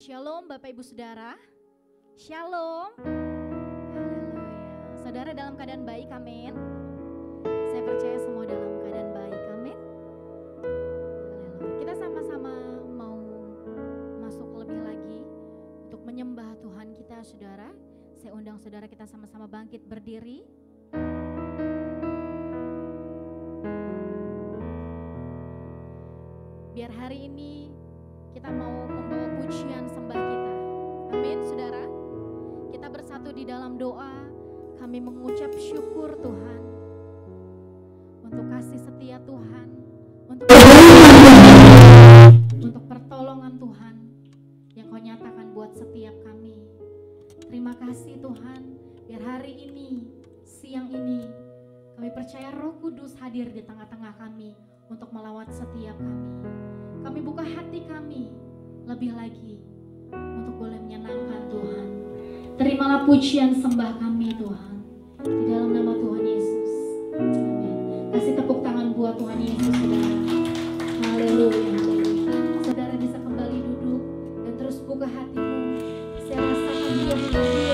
Shalom Bapak Ibu Saudara. Shalom. Haleluya. Saudara dalam keadaan baik, amin. Saya percaya semua dalam keadaan baik, amin. Haleluya. Kita sama-sama mau masuk lebih lagi untuk menyembah Tuhan kita, Saudara. Saya undang Saudara kita sama-sama bangkit berdiri. Biar hari ini kita mau membawa pujian sembah kita. Amin, saudara. Kita bersatu di dalam doa. Kami mengucap syukur Tuhan untuk kasih setia Tuhan, untuk untuk pertolongan Tuhan yang Kau nyatakan buat setiap kami. Terima kasih Tuhan, biar hari ini, siang ini, kami percaya Roh Kudus hadir di tengah-tengah kami untuk melawat setiap kami. Kami buka hati kami lebih lagi untuk boleh menyenangkan Tuhan. Terimalah pujian sembah kami Tuhan. Di dalam nama Tuhan Yesus. Amin. Kasih tepuk tangan buat Tuhan Yesus saudara. Haleluya. Saudara bisa kembali duduk dan terus buka hatimu. Saya rasakan dia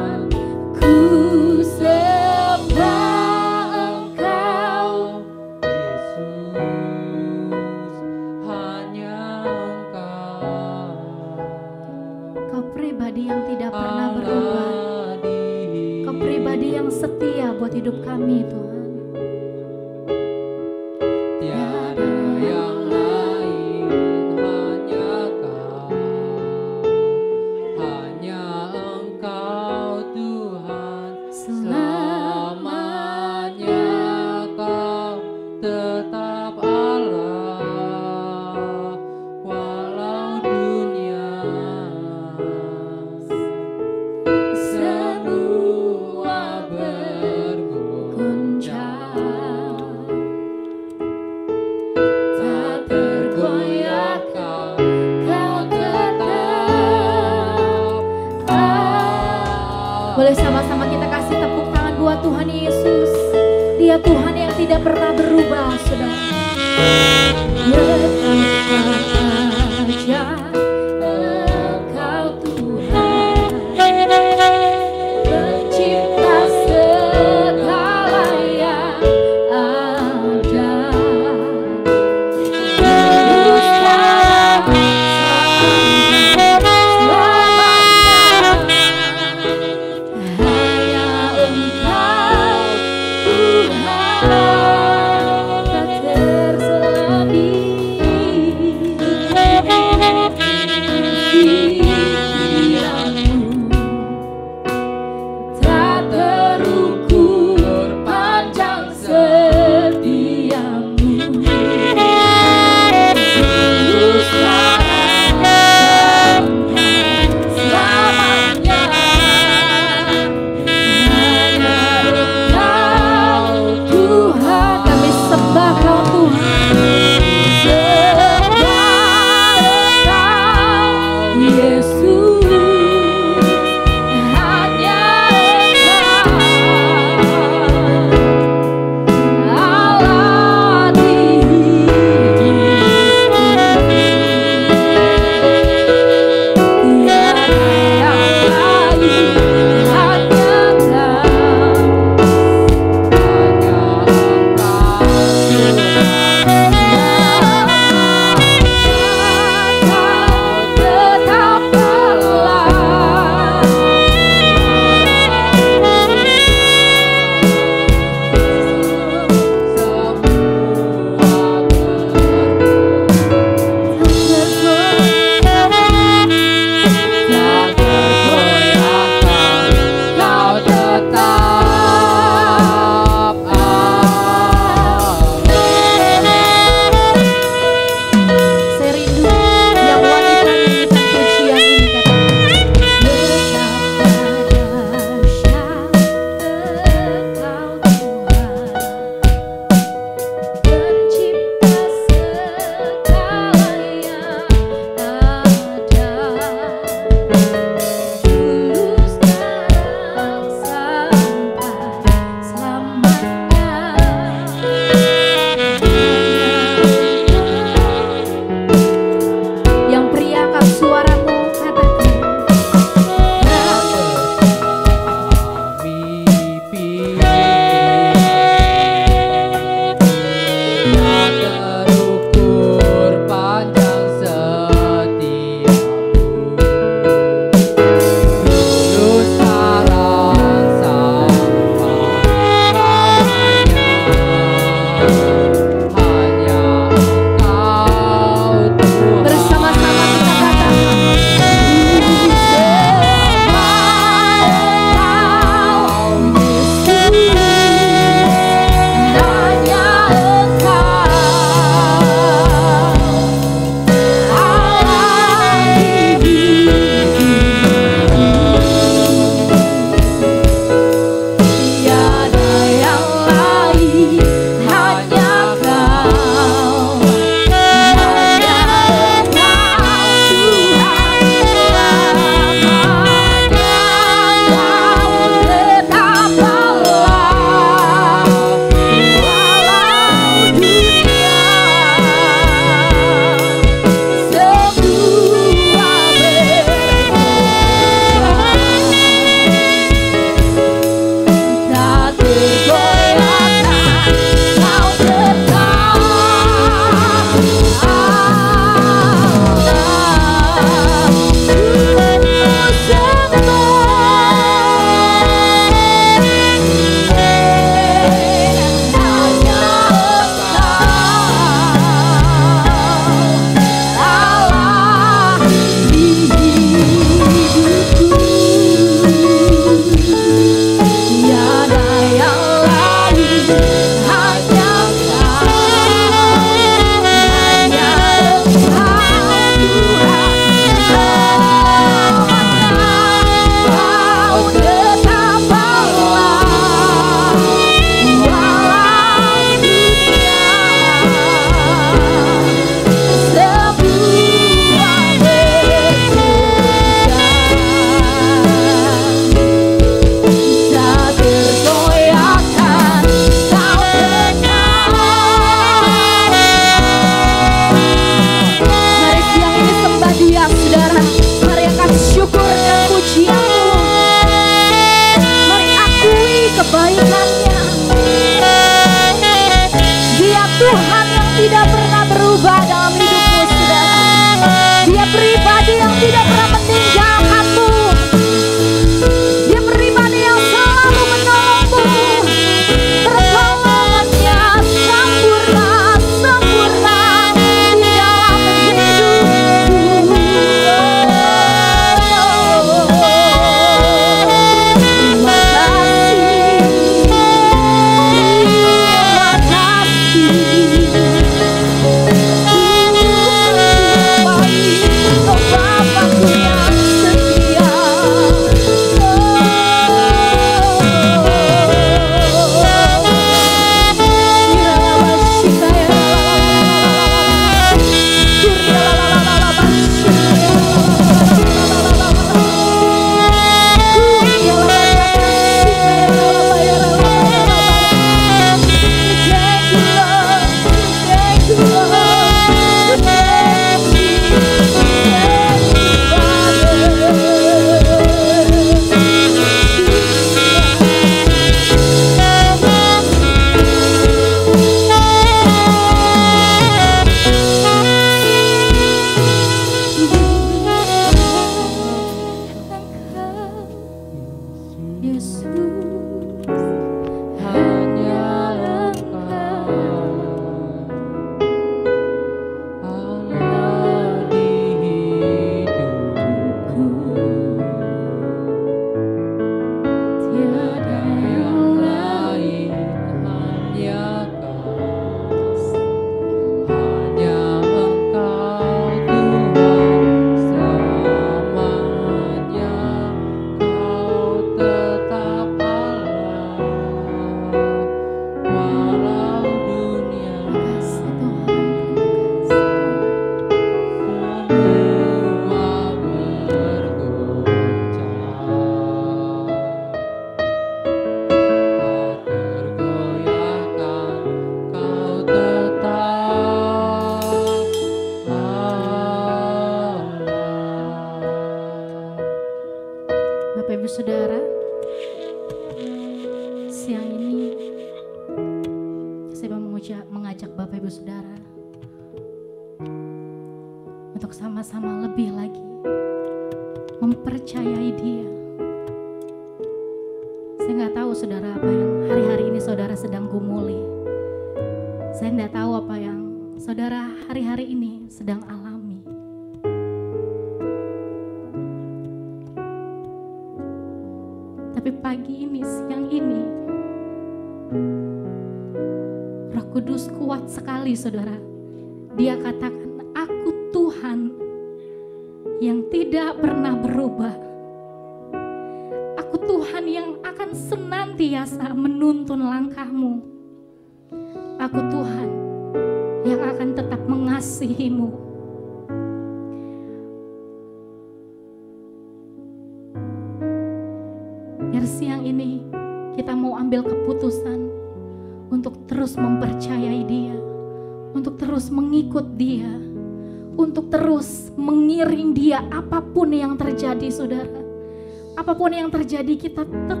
Apa pun yang terjadi, kita tetap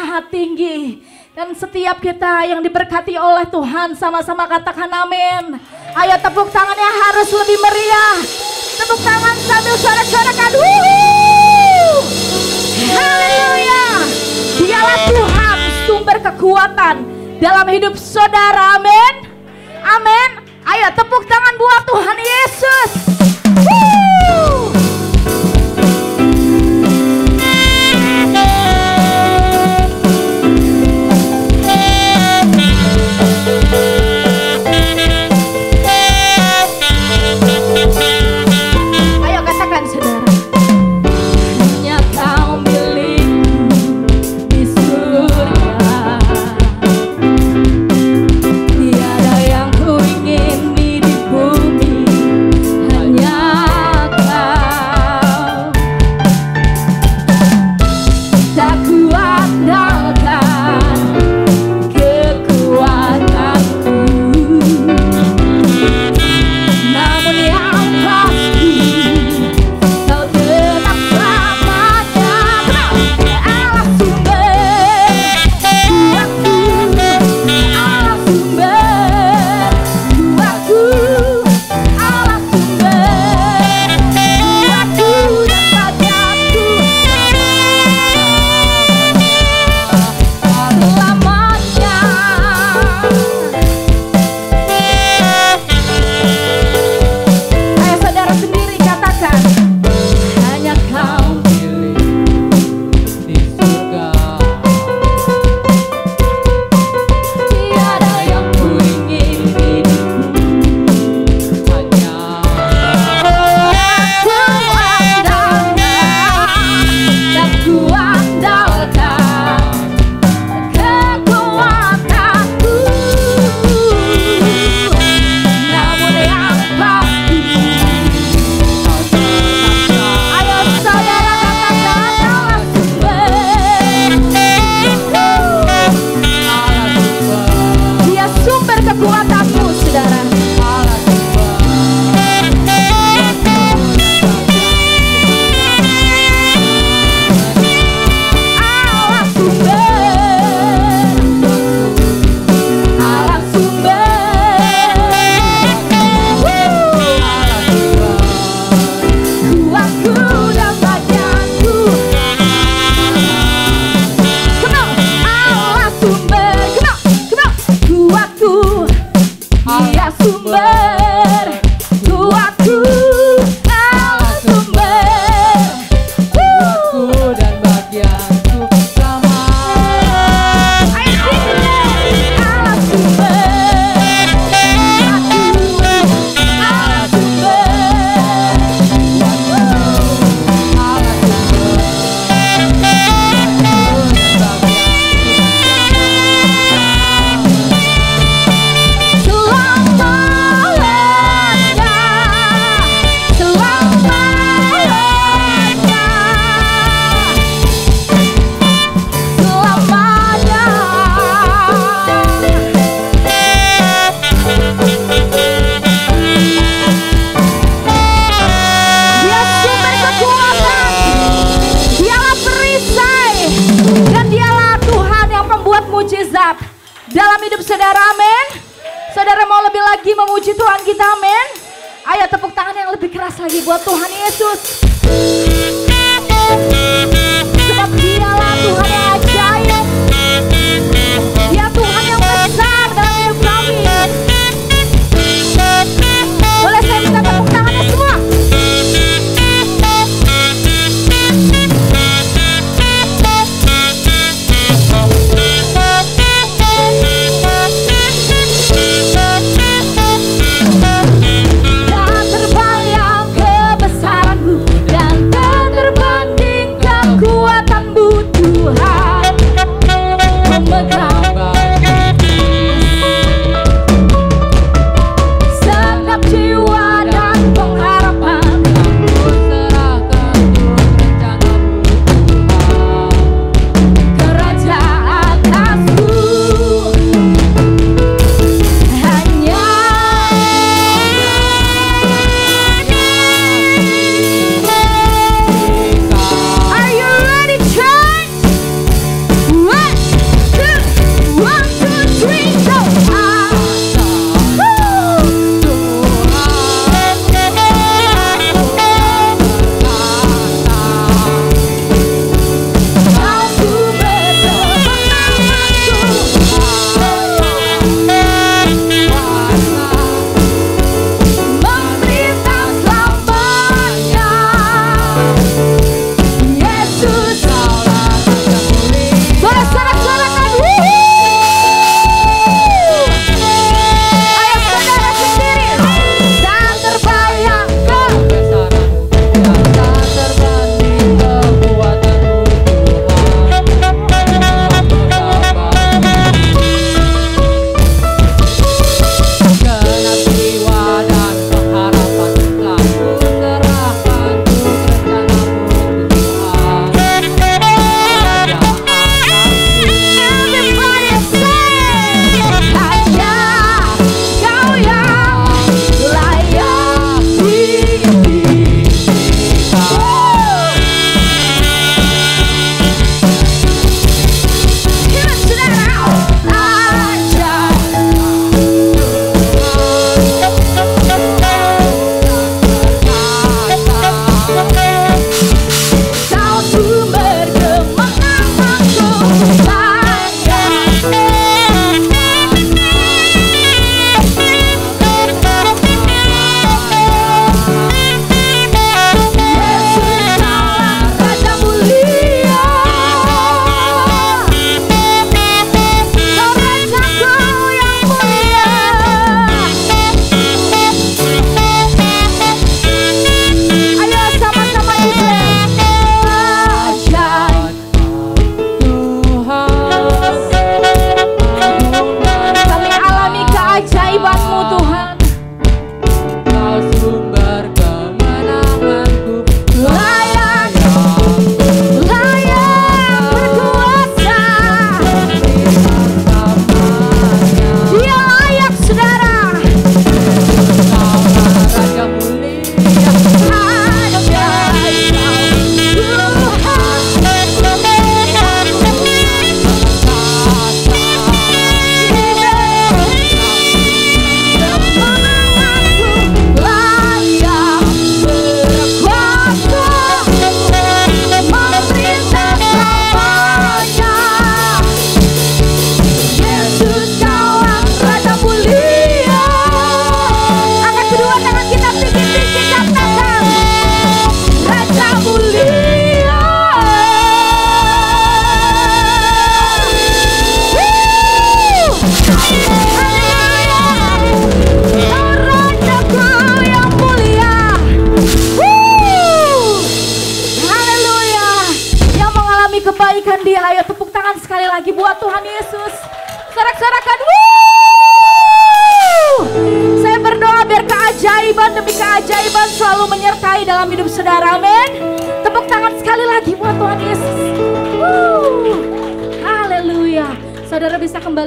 maha tinggi. Dan setiap kita yang diberkati oleh Tuhan sama-sama katakan amin. Ayo tepuk tangannya harus lebih meriah. Tepuk tangan sambil sorak-sorakan. Haleluya. Dialah Tuhan sumber kekuatan dalam hidup saudara. Amin. Amin. Ayo tepuk tangan buat Tuhan Yesus. Woo!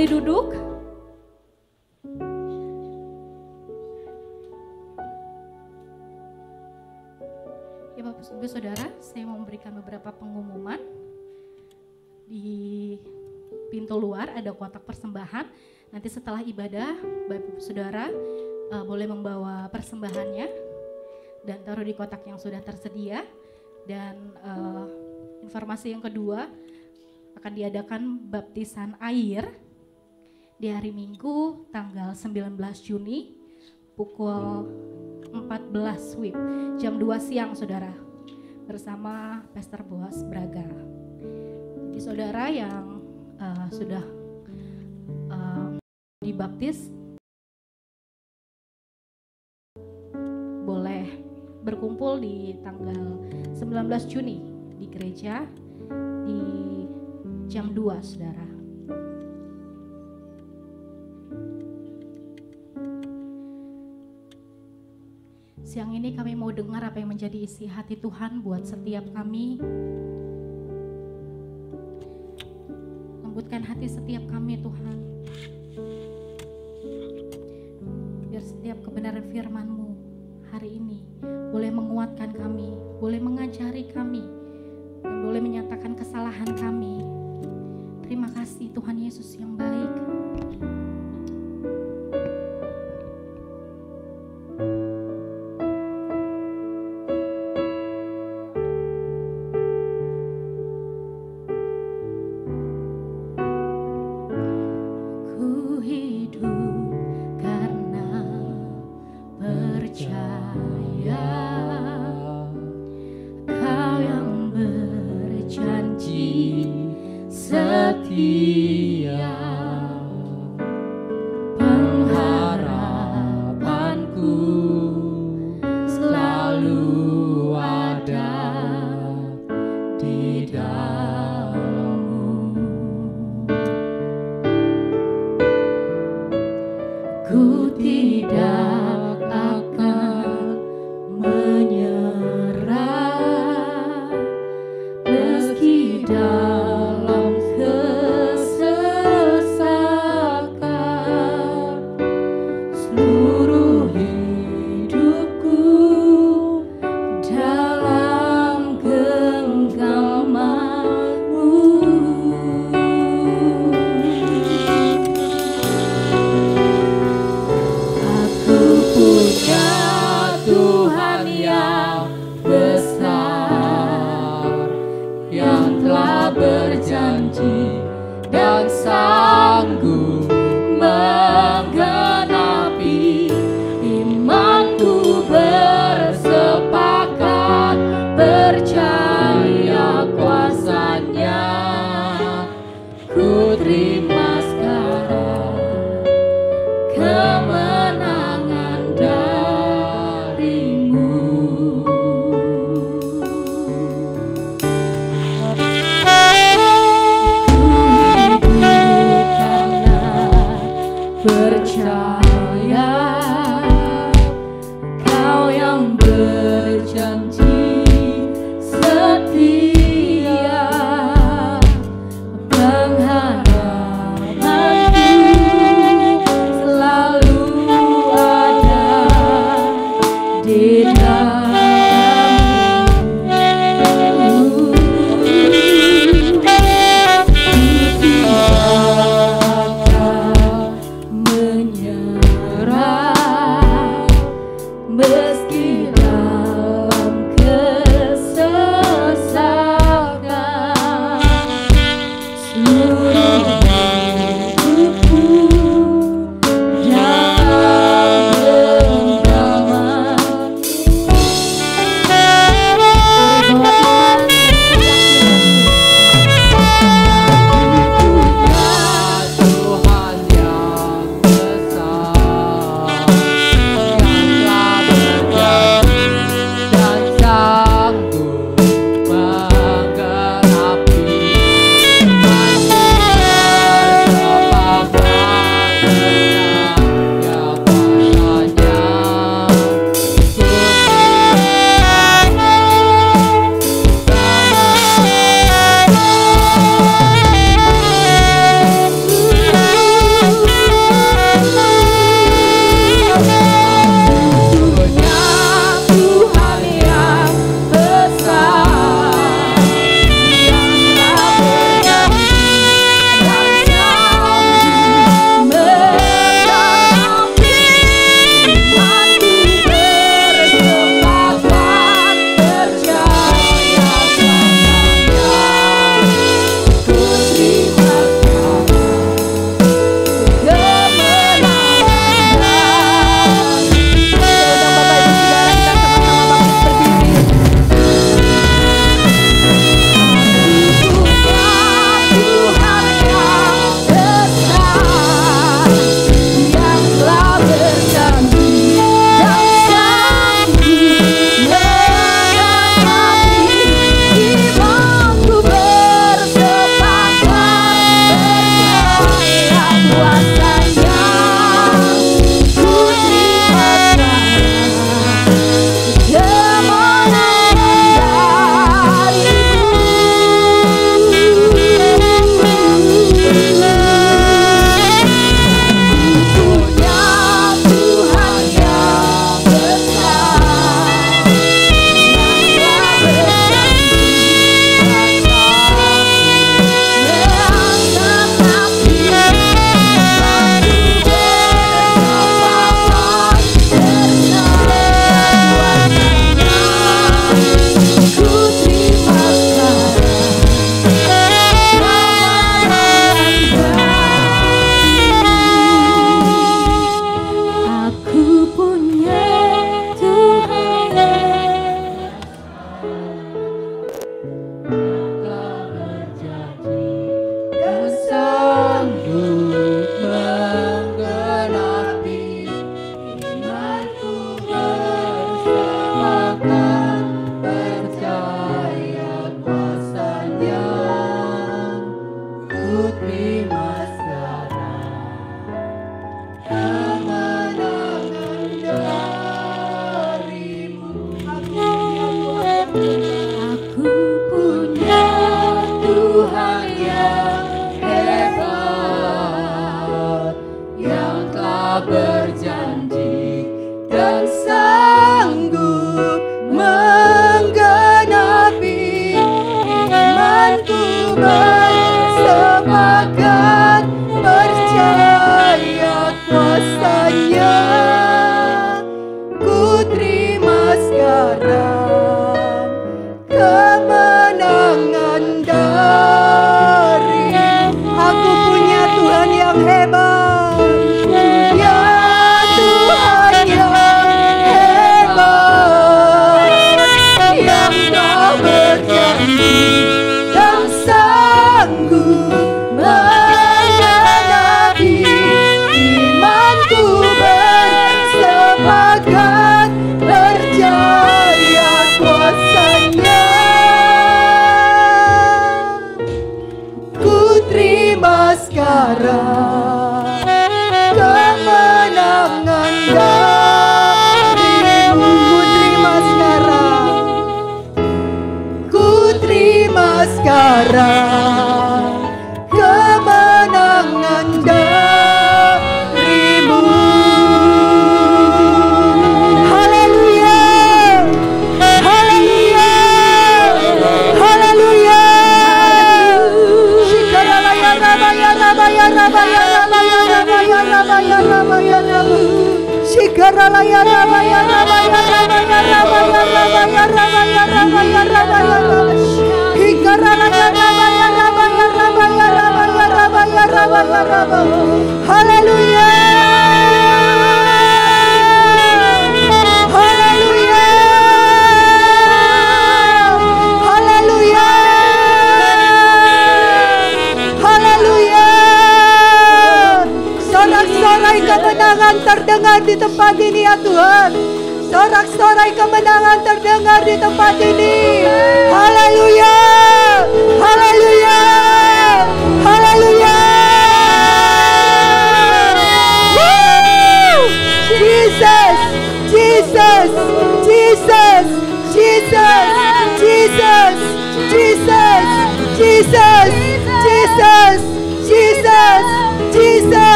Kembali duduk. Ya Bapak Ibu Saudara, saya mau memberikan beberapa pengumuman. Di pintu luar ada kotak persembahan. Nanti setelah ibadah, Bapak Ibu Saudara eh, boleh membawa persembahannya dan taruh di kotak yang sudah tersedia. Dan eh, informasi yang kedua akan diadakan baptisan air di hari Minggu tanggal 19 Juni pukul 14 WIB jam 2 siang saudara bersama Pastor Boas Braga. Jadi saudara yang uh, sudah uh, dibaptis boleh berkumpul di tanggal 19 Juni di gereja di jam 2 saudara. Siang ini kami mau dengar apa yang menjadi isi hati Tuhan buat setiap kami. Lembutkan hati setiap kami Tuhan. Biar setiap kebenaran firman-Mu hari ini boleh menguatkan kami, boleh mengajari kami, dan boleh menyatakan kesalahan kami. Terima kasih Tuhan Yesus yang baik. Setia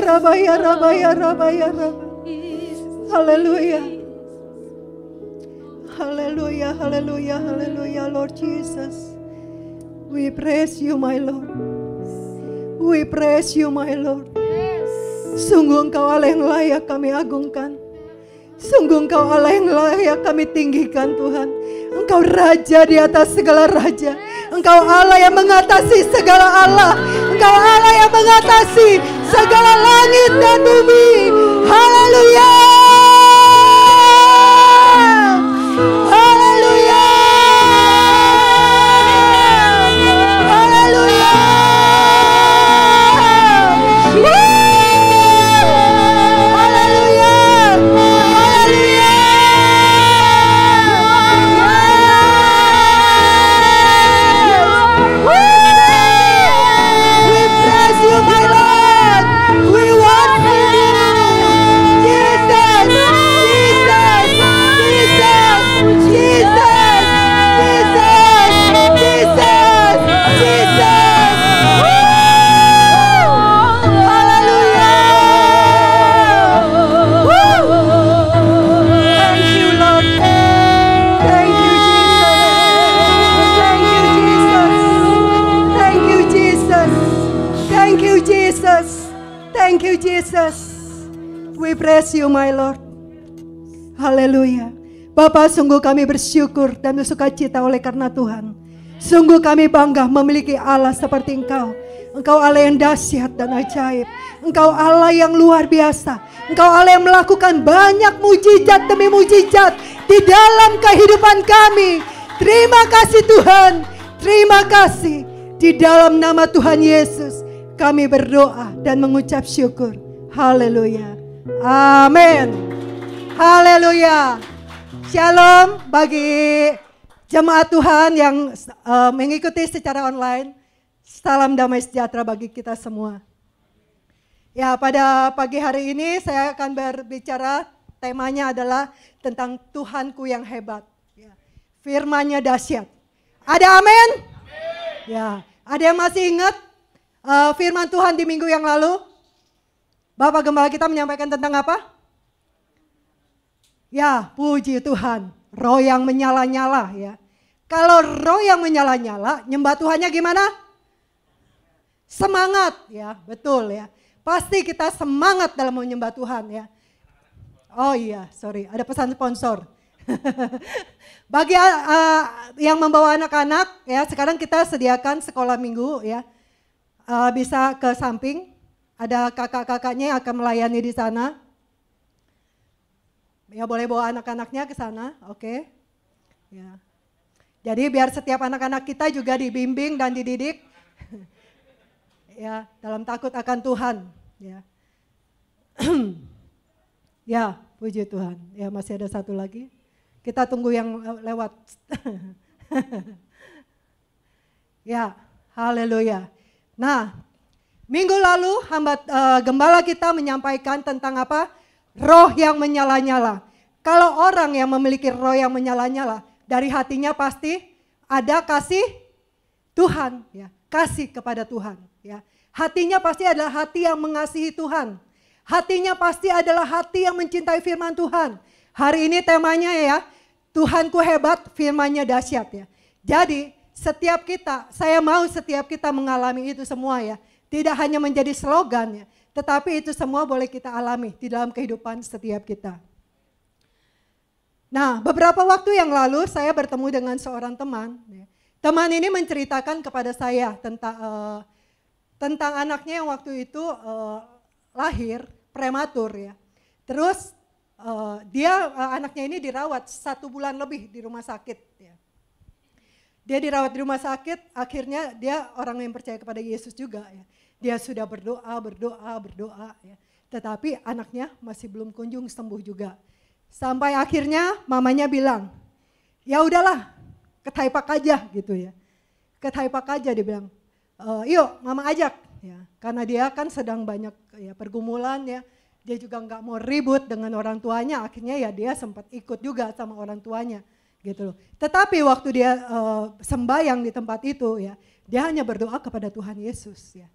rabaya rabaya rabaya rabaya rabaya Haleluya Hallelujah, hallelujah, hallelujah, Lord Jesus. We praise you, my Lord. We praise you, my Lord. Sungguh engkau Allah yang layak kami agungkan. Sungguh engkau Allah yang layak kami tinggikan Tuhan. Engkau Raja di atas segala Raja. Engkau Allah yang mengatasi segala Allah. Engkau Allah yang mengatasi segala langit dan bumi. Haleluya. Praise you, my Lord. Haleluya. Bapak, sungguh kami bersyukur dan bersuka cita oleh karena Tuhan. Sungguh kami bangga memiliki Allah seperti Engkau. Engkau Allah yang dahsyat dan ajaib. Engkau Allah yang luar biasa. Engkau Allah yang melakukan banyak mujizat demi mujizat di dalam kehidupan kami. Terima kasih Tuhan. Terima kasih. Di dalam nama Tuhan Yesus kami berdoa dan mengucap syukur. Haleluya. Amin. Haleluya. Shalom bagi jemaat Tuhan yang uh, mengikuti secara online. Salam damai sejahtera bagi kita semua. Ya, pada pagi hari ini saya akan berbicara temanya adalah tentang Tuhanku yang hebat. Ya. Firmannya dahsyat. Ada amin? Ya, ada yang masih ingat uh, firman Tuhan di minggu yang lalu? Bapak Gembala kita menyampaikan tentang apa? Ya, puji Tuhan. Roh yang menyala-nyala ya. Kalau roh yang menyala-nyala, nyembah Tuhannya gimana? Semangat ya, betul ya. Pasti kita semangat dalam menyembah Tuhan ya. Oh iya, sorry, ada pesan sponsor. Bagi uh, yang membawa anak-anak ya, sekarang kita sediakan sekolah minggu ya. Uh, bisa ke samping, ada kakak-kakaknya yang akan melayani di sana. Ya boleh bawa anak-anaknya ke sana, oke? Okay. Ya. Jadi biar setiap anak-anak kita juga dibimbing dan dididik ya dalam takut akan Tuhan, ya. ya, puji Tuhan. Ya masih ada satu lagi. Kita tunggu yang lewat. ya, haleluya. Nah, minggu lalu hamba uh, gembala kita menyampaikan tentang apa? roh yang menyala-nyala. Kalau orang yang memiliki roh yang menyala-nyala, dari hatinya pasti ada kasih Tuhan, ya, kasih kepada Tuhan, ya. Hatinya pasti adalah hati yang mengasihi Tuhan. Hatinya pasti adalah hati yang mencintai firman Tuhan. Hari ini temanya ya, Tuhanku hebat, firmannya dahsyat ya. Jadi setiap kita, saya mau setiap kita mengalami itu semua ya. Tidak hanya menjadi slogan ya, tetapi itu semua boleh kita alami di dalam kehidupan setiap kita. Nah, beberapa waktu yang lalu saya bertemu dengan seorang teman. Ya. Teman ini menceritakan kepada saya tentang uh, tentang anaknya yang waktu itu uh, lahir prematur ya. Terus uh, dia uh, anaknya ini dirawat satu bulan lebih di rumah sakit. Ya. Dia dirawat di rumah sakit, akhirnya dia orang yang percaya kepada Yesus juga ya. Dia sudah berdoa, berdoa, berdoa ya. Tetapi anaknya masih belum kunjung sembuh juga. Sampai akhirnya mamanya bilang, ya udahlah, ke Taipak aja gitu ya. Ke Taipak aja dia bilang, e, yuk mama ajak. Ya, karena dia kan sedang banyak ya pergumulan ya. Dia juga nggak mau ribut dengan orang tuanya, akhirnya ya dia sempat ikut juga sama orang tuanya gitu loh. Tetapi waktu dia uh, sembayang di tempat itu ya, dia hanya berdoa kepada Tuhan Yesus ya.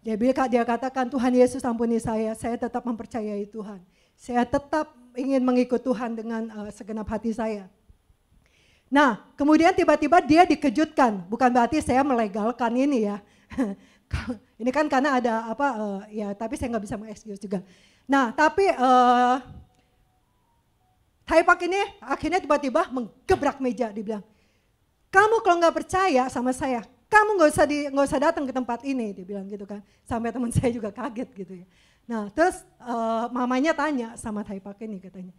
Dia, dia katakan Tuhan Yesus ampuni saya, saya tetap mempercayai Tuhan. Saya tetap ingin mengikut Tuhan dengan uh, segenap hati saya. Nah, kemudian tiba-tiba dia dikejutkan. Bukan berarti saya melegalkan ini ya. ini kan karena ada apa, uh, ya tapi saya nggak bisa mengexcuse juga. Nah, tapi uh, Taipak ini akhirnya tiba-tiba menggebrak meja, dibilang, kamu kalau nggak percaya sama saya, kamu nggak usah di nggak usah datang ke tempat ini dia bilang gitu kan. Sampai teman saya juga kaget gitu ya. Nah terus uh, mamanya tanya sama Taipak ini katanya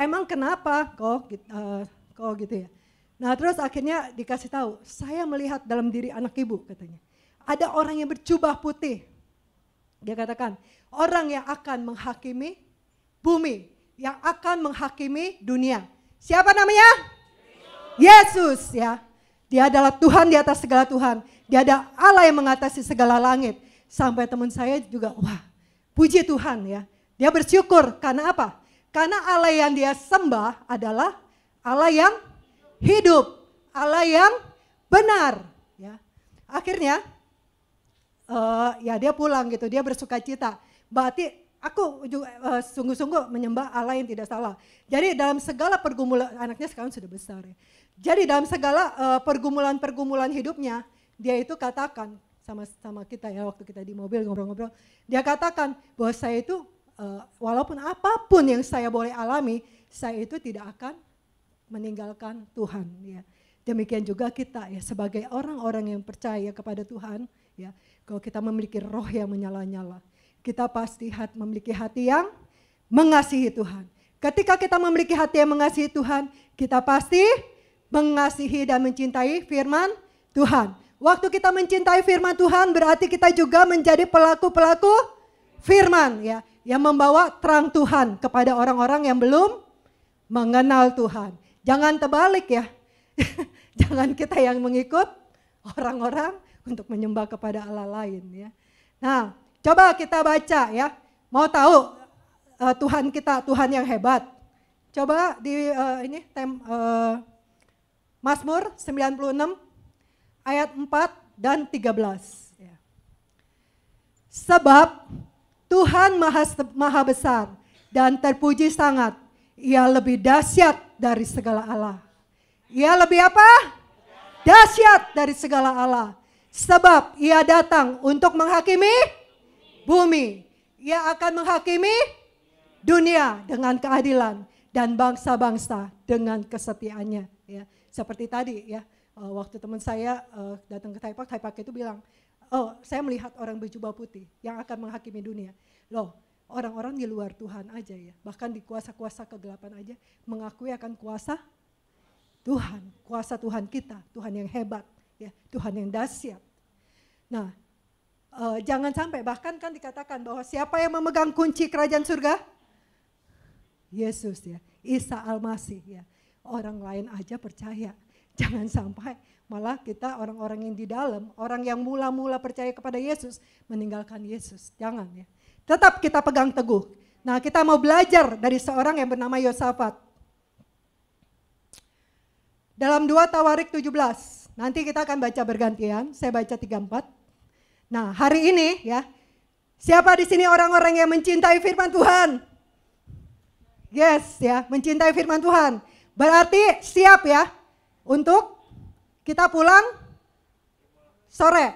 emang kenapa kok uh, kok gitu ya? Nah terus akhirnya dikasih tahu saya melihat dalam diri anak ibu katanya. Ada orang yang berjubah putih. Dia katakan orang yang akan menghakimi bumi yang akan menghakimi dunia. Siapa namanya? Yesus ya dia adalah Tuhan di atas segala Tuhan. Dia ada Allah yang mengatasi segala langit. Sampai teman saya juga, wah puji Tuhan ya. Dia bersyukur karena apa? Karena Allah yang dia sembah adalah Allah yang hidup. Allah yang benar. Ya. Akhirnya uh, ya dia pulang gitu, dia bersuka cita. Berarti aku uh, sungguh-sungguh menyembah Allah yang tidak salah. Jadi dalam segala pergumulan anaknya sekarang sudah besar ya. Jadi dalam segala uh, pergumulan-pergumulan hidupnya, dia itu katakan sama sama kita ya waktu kita di mobil ngobrol-ngobrol, dia katakan bahwa saya itu uh, walaupun apa pun yang saya boleh alami, saya itu tidak akan meninggalkan Tuhan ya. Demikian juga kita ya sebagai orang-orang yang percaya kepada Tuhan ya. Kalau kita memiliki roh yang menyala-nyala, kita pasti hat, memiliki hati yang mengasihi Tuhan. Ketika kita memiliki hati yang mengasihi Tuhan, kita pasti mengasihi dan mencintai firman Tuhan. Waktu kita mencintai firman Tuhan berarti kita juga menjadi pelaku-pelaku firman ya, yang membawa terang Tuhan kepada orang-orang yang belum mengenal Tuhan. Jangan terbalik ya. Jangan kita yang mengikut orang-orang untuk menyembah kepada Allah lain ya. Nah, coba kita baca ya. Mau tahu uh, Tuhan kita Tuhan yang hebat. Coba di uh, ini tem uh, Mazmur 96 ayat 4 dan 13. Ya. Sebab Tuhan maha, maha besar dan terpuji sangat. Ia lebih dahsyat dari segala Allah. Ia lebih apa? Dahsyat dari segala Allah. Sebab ia datang untuk menghakimi bumi. ia akan menghakimi dunia dengan keadilan dan bangsa-bangsa dengan kesetiaannya ya. Seperti tadi ya, eh, waktu teman saya eh, datang ke Taipak, Taipak itu bilang, "Oh, saya melihat orang berjubah putih yang akan menghakimi dunia." Loh, orang-orang di luar Tuhan aja ya, bahkan di kuasa-kuasa kegelapan aja mengakui akan kuasa Tuhan, kuasa Tuhan kita, Tuhan yang hebat, ya, Tuhan yang dahsyat. Nah, eh, jangan sampai bahkan kan dikatakan bahwa siapa yang memegang kunci kerajaan surga? Yesus ya, Isa Al-Masih ya. Orang lain aja percaya. Jangan sampai malah kita orang-orang yang di dalam, orang yang mula-mula percaya kepada Yesus meninggalkan Yesus. Jangan ya. Tetap kita pegang teguh. Nah, kita mau belajar dari seorang yang bernama Yosafat. Dalam 2 Tawarik 17, nanti kita akan baca bergantian, saya baca 34. Nah, hari ini ya, siapa di sini orang-orang yang mencintai firman Tuhan? Yes, ya, mencintai firman Tuhan. Berarti siap ya untuk kita pulang sore.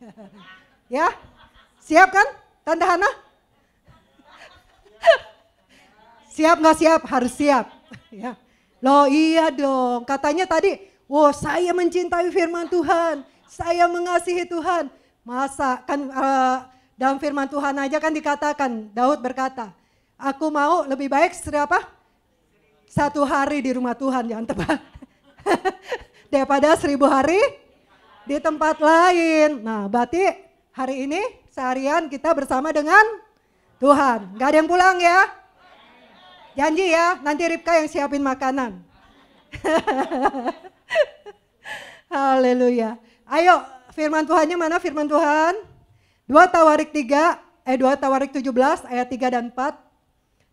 ya, siap kan? Tanda Hana? siap nggak siap? Harus siap. ya. Loh iya dong, katanya tadi, wow saya mencintai firman Tuhan, saya mengasihi Tuhan. Masa kan uh, dalam firman Tuhan aja kan dikatakan, Daud berkata, aku mau lebih baik apa? Satu hari di rumah Tuhan, jangan tepat. Daripada seribu hari di tempat lain. Nah berarti hari ini seharian kita bersama dengan Tuhan. Gak ada yang pulang ya? Janji ya, nanti Ripka yang siapin makanan. Haleluya. Ayo, firman Tuhannya mana firman Tuhan? 2 Tawarik 3, eh 2 Tawarik 17 ayat 3 dan 4.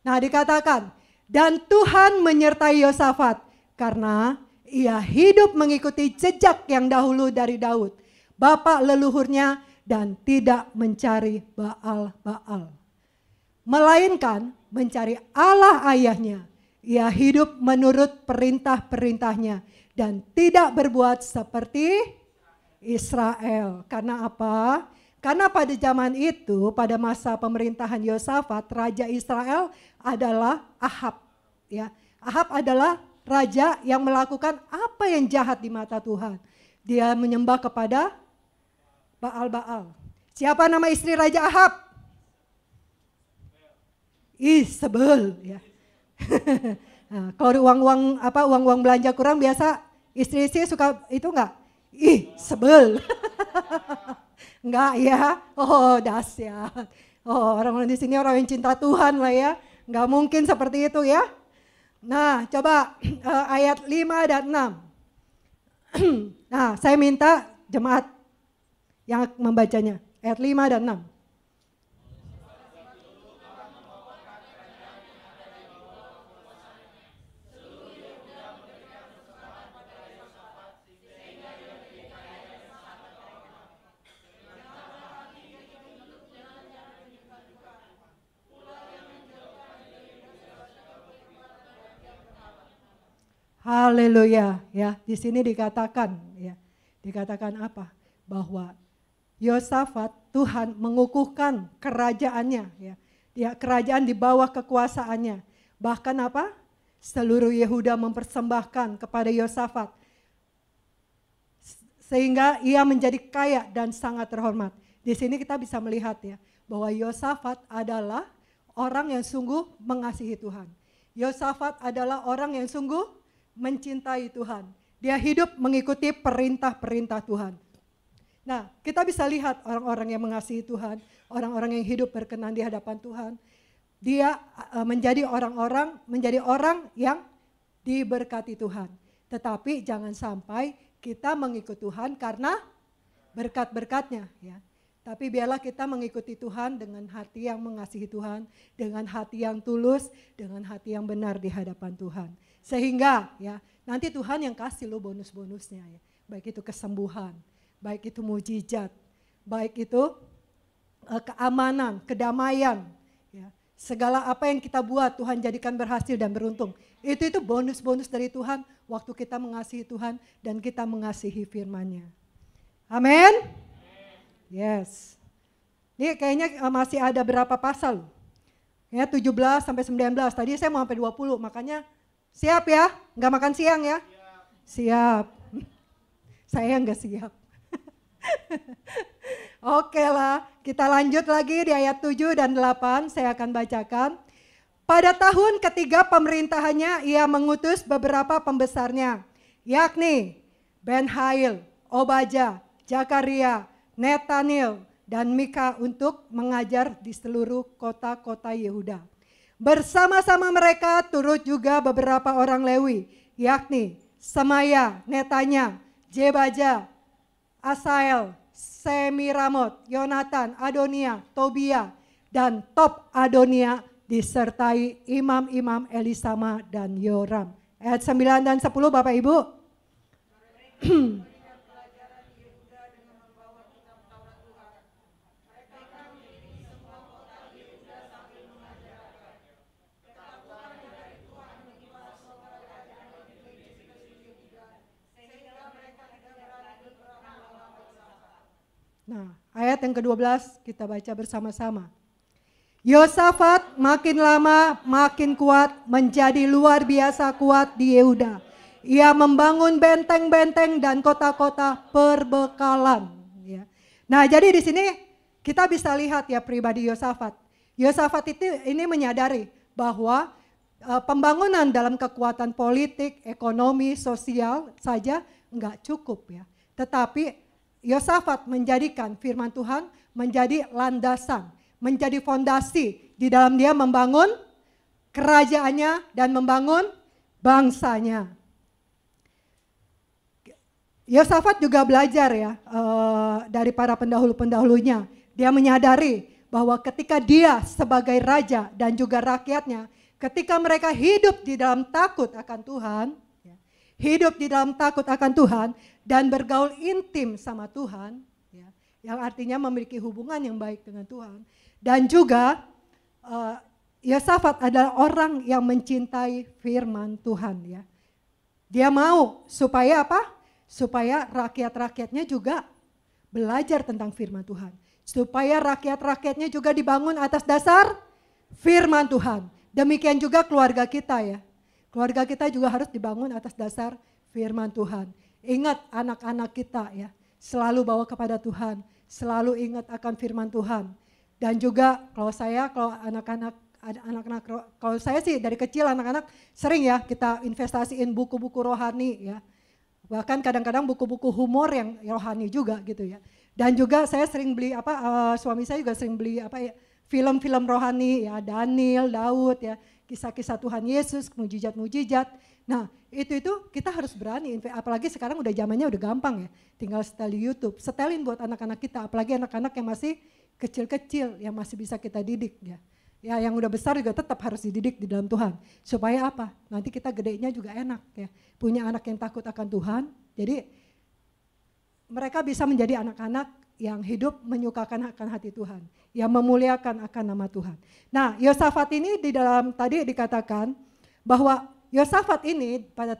Nah dikatakan, dan Tuhan menyertai Yosafat karena ia hidup mengikuti jejak yang dahulu dari Daud, bapak leluhurnya dan tidak mencari Baal-Baal. Melainkan mencari Allah ayahnya. Ia hidup menurut perintah-perintahnya dan tidak berbuat seperti Israel. Karena apa? Karena pada zaman itu, pada masa pemerintahan Yosafat, raja Israel adalah Ahab. Ya, Ahab adalah raja yang melakukan apa yang jahat di mata Tuhan. Dia menyembah kepada Baal-Baal. Siapa nama istri Raja Ahab? ih sebel ya. nah, kalau uang-uang apa uang-uang belanja kurang biasa istri-istri suka itu enggak? Ih sebel. enggak ya? Oh dahsyat. Oh orang-orang di sini orang yang cinta Tuhan lah ya. Enggak mungkin seperti itu ya. Nah coba uh, ayat 5 dan 6. nah saya minta jemaat yang membacanya. Ayat 5 dan 6. Haleluya ya. Di sini dikatakan ya. Dikatakan apa? Bahwa Yosafat Tuhan mengukuhkan kerajaannya ya. Ya, kerajaan di bawah kekuasaannya. Bahkan apa? Seluruh Yehuda mempersembahkan kepada Yosafat. Sehingga ia menjadi kaya dan sangat terhormat. Di sini kita bisa melihat ya bahwa Yosafat adalah orang yang sungguh mengasihi Tuhan. Yosafat adalah orang yang sungguh mencintai Tuhan. Dia hidup mengikuti perintah-perintah Tuhan. Nah, kita bisa lihat orang-orang yang mengasihi Tuhan, orang-orang yang hidup berkenan di hadapan Tuhan. Dia e, menjadi orang-orang, menjadi orang yang diberkati Tuhan. Tetapi jangan sampai kita mengikut Tuhan karena berkat-berkatnya ya. Tapi biarlah kita mengikuti Tuhan dengan hati yang mengasihi Tuhan, dengan hati yang tulus, dengan hati yang benar di hadapan Tuhan. Sehingga ya nanti Tuhan yang kasih lo bonus-bonusnya ya. Baik itu kesembuhan, baik itu mujizat, baik itu uh, keamanan, kedamaian, ya. Segala apa yang kita buat Tuhan jadikan berhasil dan beruntung. Itu itu bonus-bonus dari Tuhan waktu kita mengasihi Tuhan dan kita mengasihi firman-Nya. Amin. Yes. Ini kayaknya eh, masih ada berapa pasal? Ya 17 sampai 19. Tadi saya mau sampai 20, makanya siap ya? Nggak makan siang ya? Siap. Saya nggak siap. Oke lah, kita lanjut lagi di ayat 7 dan 8, saya akan bacakan. Pada tahun ketiga pemerintahannya, ia mengutus beberapa pembesarnya, yakni Ben Hail, Obaja, Jakaria, Netanil, dan Mika untuk mengajar di seluruh kota-kota Yehuda. Bersama-sama mereka turut juga beberapa orang Lewi, yakni Semaya, Netanya, Jebaja, Asael, Semiramot, Yonatan, Adonia, Tobia, dan Top Adonia disertai imam-imam Elisama dan Yoram. Ayat 9 dan 10 Bapak Ibu. Nah, ayat yang ke-12 kita baca bersama-sama. Yosafat makin lama makin kuat menjadi luar biasa kuat di Yehuda. Ia membangun benteng-benteng dan kota-kota perbekalan. Ya. Nah jadi di sini kita bisa lihat ya pribadi Yosafat. Yosafat itu ini menyadari bahwa uh, pembangunan dalam kekuatan politik, ekonomi, sosial saja enggak cukup ya. Tetapi Yosafat menjadikan firman Tuhan menjadi landasan, menjadi fondasi di dalam dia membangun kerajaannya dan membangun bangsanya. Yosafat juga belajar ya uh, dari para pendahulu-pendahulunya. Dia menyadari bahwa ketika dia sebagai raja dan juga rakyatnya, ketika mereka hidup di dalam takut akan Tuhan, hidup di dalam takut akan Tuhan dan bergaul intim sama Tuhan, ya, yang artinya memiliki hubungan yang baik dengan Tuhan, dan juga uh, Yosafat adalah orang yang mencintai firman Tuhan ya. Dia mau supaya apa? supaya rakyat-rakyatnya juga belajar tentang firman Tuhan. Supaya rakyat-rakyatnya juga dibangun atas dasar firman Tuhan. Demikian juga keluarga kita ya. Keluarga kita juga harus dibangun atas dasar firman Tuhan. Ingat anak-anak kita ya, selalu bawa kepada Tuhan, selalu ingat akan firman Tuhan. Dan juga kalau saya, kalau anak-anak anak-anak kalau saya sih dari kecil anak-anak sering ya kita investasiin buku-buku rohani ya bahkan kadang-kadang buku-buku humor yang rohani juga gitu ya. Dan juga saya sering beli apa uh, suami saya juga sering beli apa ya film-film rohani ya Daniel, Daud ya, kisah-kisah Tuhan Yesus, mujizat-mujizat. Nah, itu itu kita harus berani apalagi sekarang udah zamannya udah gampang ya. Tinggal setel di YouTube. Setelin buat anak-anak kita, apalagi anak-anak yang masih kecil-kecil yang masih bisa kita didik ya. Ya yang udah besar juga tetap harus dididik di dalam Tuhan. Supaya apa? Nanti kita gedenya juga enak ya. Punya anak yang takut akan Tuhan. Jadi mereka bisa menjadi anak-anak yang hidup menyukakan akan hati Tuhan. Yang memuliakan akan nama Tuhan. Nah Yosafat ini di dalam tadi dikatakan bahwa Yosafat ini pada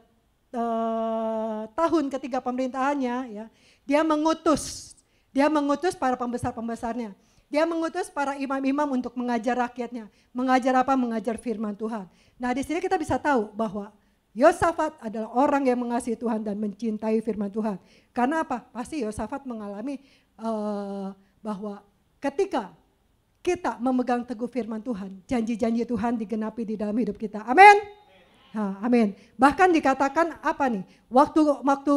uh, tahun ketiga pemerintahannya ya, dia mengutus, dia mengutus para pembesar-pembesarnya dia mengutus para imam-imam untuk mengajar rakyatnya. Mengajar apa? Mengajar firman Tuhan. Nah di sini kita bisa tahu bahwa Yosafat adalah orang yang mengasihi Tuhan dan mencintai firman Tuhan. Karena apa? Pasti Yosafat mengalami uh, bahwa ketika kita memegang teguh firman Tuhan, janji-janji Tuhan digenapi di dalam hidup kita. Amin. Amin. Bahkan dikatakan apa nih? Waktu waktu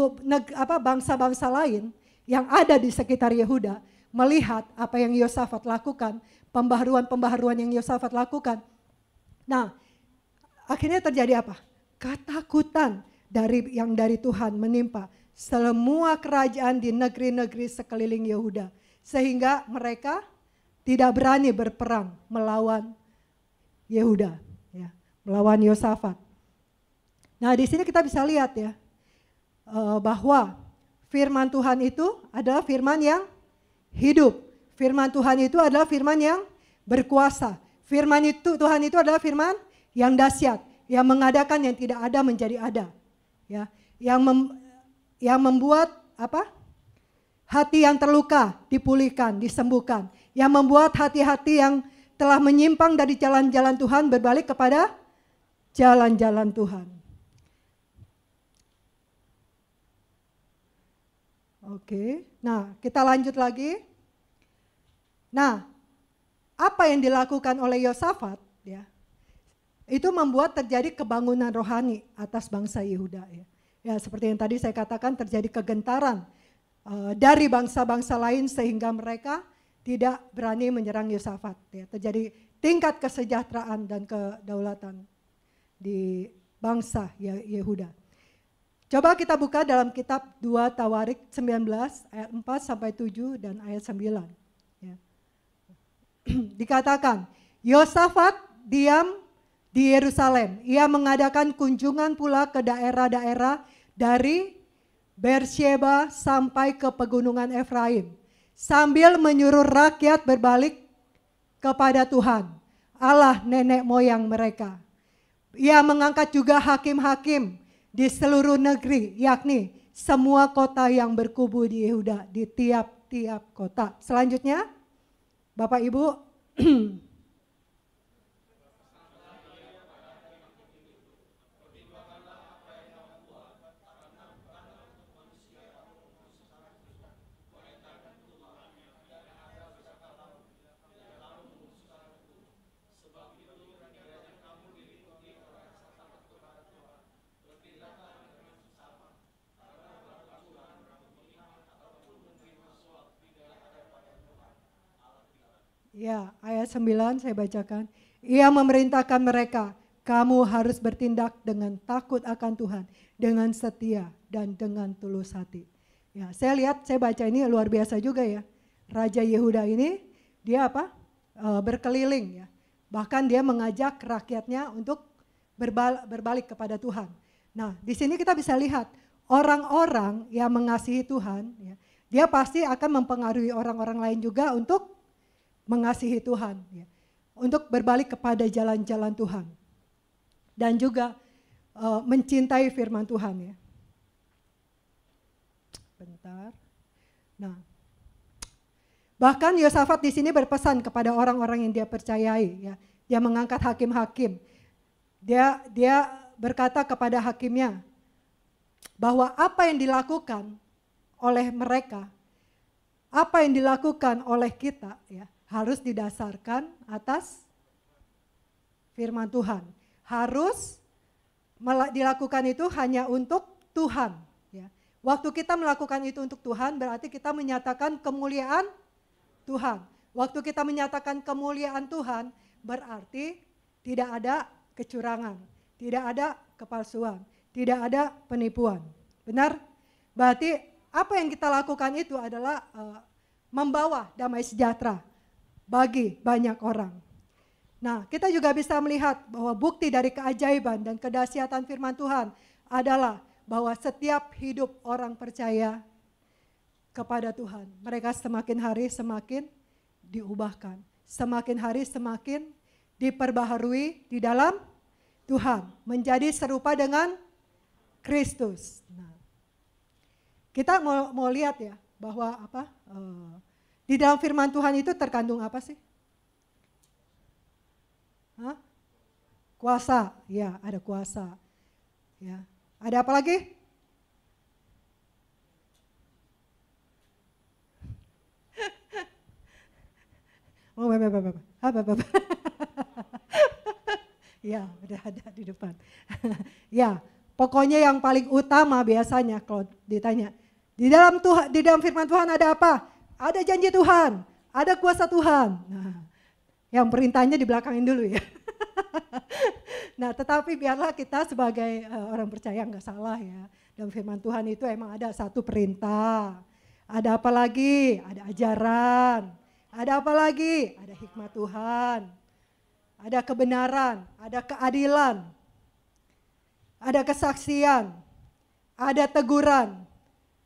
apa bangsa-bangsa lain yang ada di sekitar Yehuda melihat apa yang Yosafat lakukan, pembaharuan-pembaharuan yang Yosafat lakukan. Nah, akhirnya terjadi apa? Ketakutan dari yang dari Tuhan menimpa semua kerajaan di negeri-negeri sekeliling Yehuda sehingga mereka tidak berani berperang melawan Yehuda, ya, melawan Yosafat. Nah, di sini kita bisa lihat ya eh, bahwa firman Tuhan itu adalah firman yang hidup. Firman Tuhan itu adalah firman yang berkuasa. Firman itu Tuhan itu adalah firman yang dahsyat, yang mengadakan yang tidak ada menjadi ada. Ya, yang mem, yang membuat apa? hati yang terluka dipulihkan, disembuhkan. Yang membuat hati-hati yang telah menyimpang dari jalan-jalan Tuhan berbalik kepada jalan-jalan Tuhan. Oke, nah kita lanjut lagi. Nah, apa yang dilakukan oleh Yosafat ya? Itu membuat terjadi kebangunan rohani atas bangsa Yehuda ya. Ya, seperti yang tadi saya katakan terjadi kegentaran uh, dari bangsa-bangsa lain sehingga mereka tidak berani menyerang Yosafat ya. Terjadi tingkat kesejahteraan dan kedaulatan di bangsa Yehuda. Coba kita buka dalam kitab 2 Tawarik 19 ayat 4 sampai 7 dan ayat 9. Ya. Dikatakan, Yosafat diam di Yerusalem. Ia mengadakan kunjungan pula ke daerah-daerah dari Bersheba sampai ke pegunungan Efraim. Sambil menyuruh rakyat berbalik kepada Tuhan, Allah nenek moyang mereka. Ia mengangkat juga hakim-hakim di seluruh negeri, yakni semua kota yang berkubu di Yehuda, di tiap-tiap kota. Selanjutnya, Bapak Ibu, Ya, ayat 9 saya bacakan. Ia memerintahkan mereka, kamu harus bertindak dengan takut akan Tuhan, dengan setia dan dengan tulus hati. Ya, saya lihat, saya baca ini luar biasa juga ya. Raja Yehuda ini dia apa? E, berkeliling ya. Bahkan dia mengajak rakyatnya untuk berbalik, berbalik kepada Tuhan. Nah, di sini kita bisa lihat orang-orang yang mengasihi Tuhan, ya, dia pasti akan mempengaruhi orang-orang lain juga untuk mengasihi Tuhan, ya, untuk berbalik kepada jalan-jalan Tuhan, dan juga uh, mencintai firman Tuhan ya. Bentar. Nah, bahkan Yosafat di sini berpesan kepada orang-orang yang dia percayai, ya, dia mengangkat hakim-hakim. Dia dia berkata kepada hakimnya bahwa apa yang dilakukan oleh mereka, apa yang dilakukan oleh kita, ya, harus didasarkan atas firman Tuhan. Harus dilakukan itu hanya untuk Tuhan. Ya. Waktu kita melakukan itu untuk Tuhan berarti kita menyatakan kemuliaan Tuhan. Waktu kita menyatakan kemuliaan Tuhan berarti tidak ada kecurangan, tidak ada kepalsuan, tidak ada penipuan. Benar? Berarti apa yang kita lakukan itu adalah uh, membawa damai sejahtera, bagi banyak orang. Nah, kita juga bisa melihat bahwa bukti dari keajaiban dan kedahsyatan firman Tuhan adalah bahwa setiap hidup orang percaya kepada Tuhan, mereka semakin hari semakin diubahkan, semakin hari semakin diperbaharui di dalam Tuhan, menjadi serupa dengan Kristus. Nah, kita mau mau lihat ya bahwa apa? Uh, di dalam firman Tuhan itu terkandung apa sih? Hah? Kuasa, ya ada kuasa. Ya, ada apa lagi? Oh, apa, apa, apa, apa, apa. ya, udah ada di depan. ya, pokoknya yang paling utama biasanya kalau ditanya, di dalam Tuhan, di dalam firman Tuhan ada apa? Ada janji Tuhan, ada kuasa Tuhan. Nah, yang perintahnya di belakangin dulu ya. nah, tetapi biarlah kita sebagai uh, orang percaya nggak salah ya. Dalam firman Tuhan itu emang ada satu perintah. Ada apa lagi? Ada ajaran. Ada apa lagi? Ada hikmat Tuhan. Ada kebenaran, ada keadilan. Ada kesaksian, ada teguran,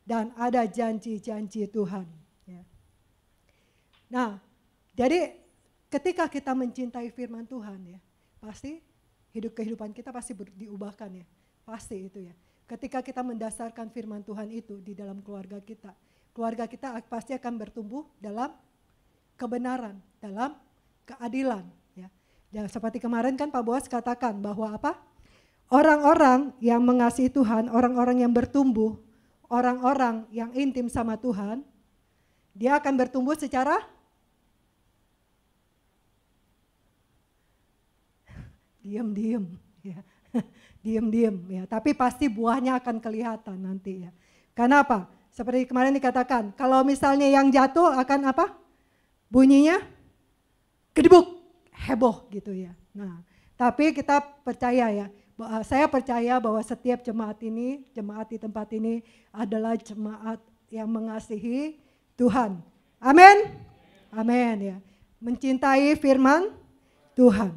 dan ada janji-janji Tuhan. Nah, jadi ketika kita mencintai firman Tuhan ya, pasti hidup kehidupan kita pasti diubahkan ya. Pasti itu ya. Ketika kita mendasarkan firman Tuhan itu di dalam keluarga kita, keluarga kita pasti akan bertumbuh dalam kebenaran, dalam keadilan. Ya. Dan seperti kemarin kan Pak Boas katakan bahwa apa? Orang-orang yang mengasihi Tuhan, orang-orang yang bertumbuh, orang-orang yang intim sama Tuhan, dia akan bertumbuh secara diam-diam, ya. diam-diam ya. Tapi pasti buahnya akan kelihatan nanti ya. Kenapa? Seperti kemarin dikatakan, kalau misalnya yang jatuh akan apa? Bunyinya kedebuk, heboh gitu ya. Nah, tapi kita percaya ya, saya percaya bahwa setiap jemaat ini, jemaat di tempat ini adalah jemaat yang mengasihi Tuhan. Amin. Amin ya. Mencintai firman Tuhan.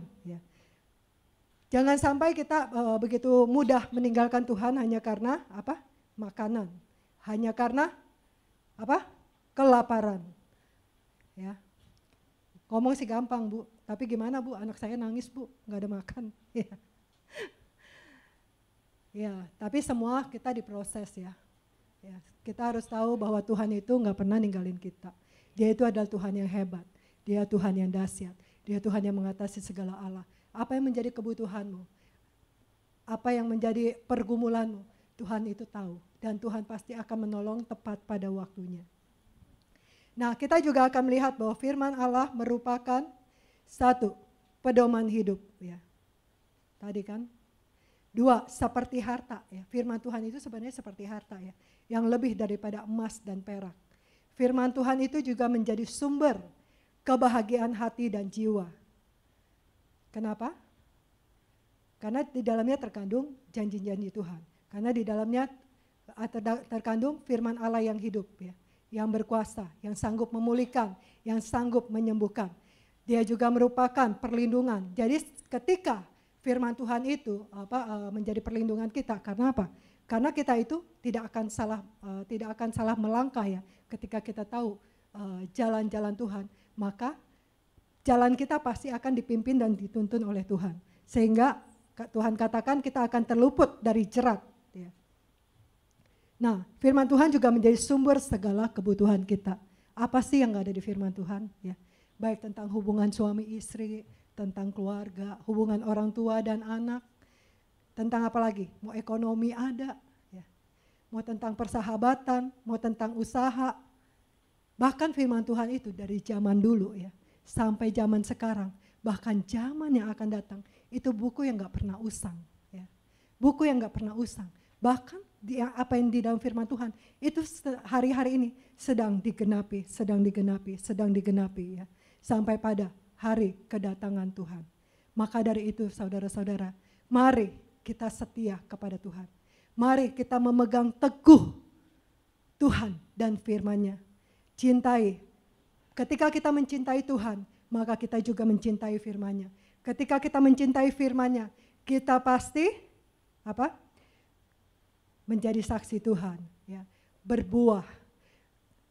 Jangan sampai kita uh, begitu mudah meninggalkan Tuhan hanya karena apa? makanan. Hanya karena apa? kelaparan. Ya. Ngomong sih gampang, Bu. Tapi gimana, Bu? Anak saya nangis, Bu. nggak ada makan. Ya. Ya, tapi semua kita diproses ya. ya. Kita harus tahu bahwa Tuhan itu nggak pernah ninggalin kita. Dia itu adalah Tuhan yang hebat. Dia Tuhan yang dahsyat. Dia Tuhan yang mengatasi segala Allah. Apa yang menjadi kebutuhanmu? Apa yang menjadi pergumulanmu? Tuhan itu tahu. Dan Tuhan pasti akan menolong tepat pada waktunya. Nah kita juga akan melihat bahwa firman Allah merupakan satu, pedoman hidup. ya. Tadi kan Dua, seperti harta ya. Firman Tuhan itu sebenarnya seperti harta ya, yang lebih daripada emas dan perak. Firman Tuhan itu juga menjadi sumber kebahagiaan hati dan jiwa. Kenapa? Karena di dalamnya terkandung janji-janji Tuhan. Karena di dalamnya terkandung firman Allah yang hidup ya, yang berkuasa, yang sanggup memulihkan, yang sanggup menyembuhkan. Dia juga merupakan perlindungan. Jadi ketika firman Tuhan itu apa uh, menjadi perlindungan kita karena apa? Karena kita itu tidak akan salah uh, tidak akan salah melangkah ya ketika kita tahu eh, jalan-jalan uh, Tuhan, maka jalan kita pasti akan dipimpin dan dituntun oleh Tuhan. Sehingga Tuhan katakan kita akan terluput dari jerat ya. Nah, firman Tuhan juga menjadi sumber segala kebutuhan kita. Apa sih yang gak ada di firman Tuhan ya? Baik tentang hubungan suami istri, tentang keluarga, hubungan orang tua dan anak, tentang apa lagi? Mau ekonomi ada, ya. mau tentang persahabatan, mau tentang usaha. Bahkan firman Tuhan itu dari zaman dulu ya, sampai zaman sekarang, bahkan zaman yang akan datang, itu buku yang gak pernah usang. Ya. Buku yang gak pernah usang. Bahkan di, apa yang di dalam firman Tuhan, itu hari-hari ini sedang digenapi, sedang digenapi, sedang digenapi ya. Sampai pada hari kedatangan Tuhan. Maka dari itu saudara-saudara, mari kita setia kepada Tuhan. Mari kita memegang teguh Tuhan dan firman-Nya. Cintai. Ketika kita mencintai Tuhan, maka kita juga mencintai firman-Nya. Ketika kita mencintai firman-Nya, kita pasti apa? Menjadi saksi Tuhan, ya. Berbuah.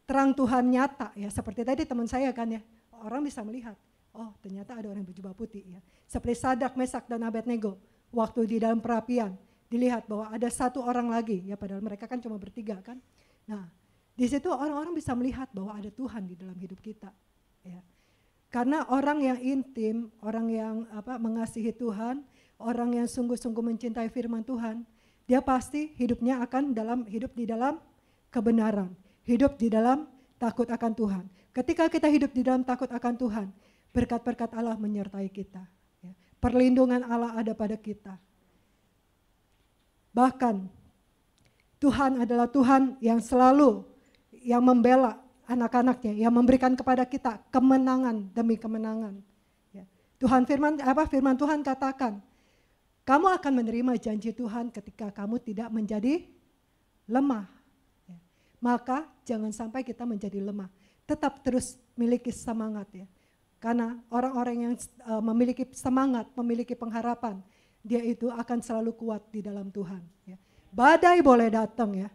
Terang Tuhan nyata ya, seperti tadi teman saya kan ya. Orang bisa melihat Oh ternyata ada orang berjubah putih ya. Seperti Sadak, Mesak, dan Abednego. Waktu di dalam perapian dilihat bahwa ada satu orang lagi ya padahal mereka kan cuma bertiga kan. Nah di situ orang-orang bisa melihat bahwa ada Tuhan di dalam hidup kita. Ya. Karena orang yang intim, orang yang apa mengasihi Tuhan, orang yang sungguh-sungguh mencintai firman Tuhan, dia pasti hidupnya akan dalam hidup di dalam kebenaran, hidup di dalam takut akan Tuhan. Ketika kita hidup di dalam takut akan Tuhan, Berkat-berkat Allah menyertai kita. Ya. Perlindungan Allah ada pada kita. Bahkan Tuhan adalah Tuhan yang selalu yang membela anak-anaknya, yang memberikan kepada kita kemenangan demi kemenangan. Ya. Tuhan firman apa firman Tuhan katakan, kamu akan menerima janji Tuhan ketika kamu tidak menjadi lemah. Ya. Maka jangan sampai kita menjadi lemah. Tetap terus miliki semangat ya. Karena orang-orang yang uh, memiliki semangat, memiliki pengharapan, dia itu akan selalu kuat di dalam Tuhan. Ya. Badai boleh datang ya.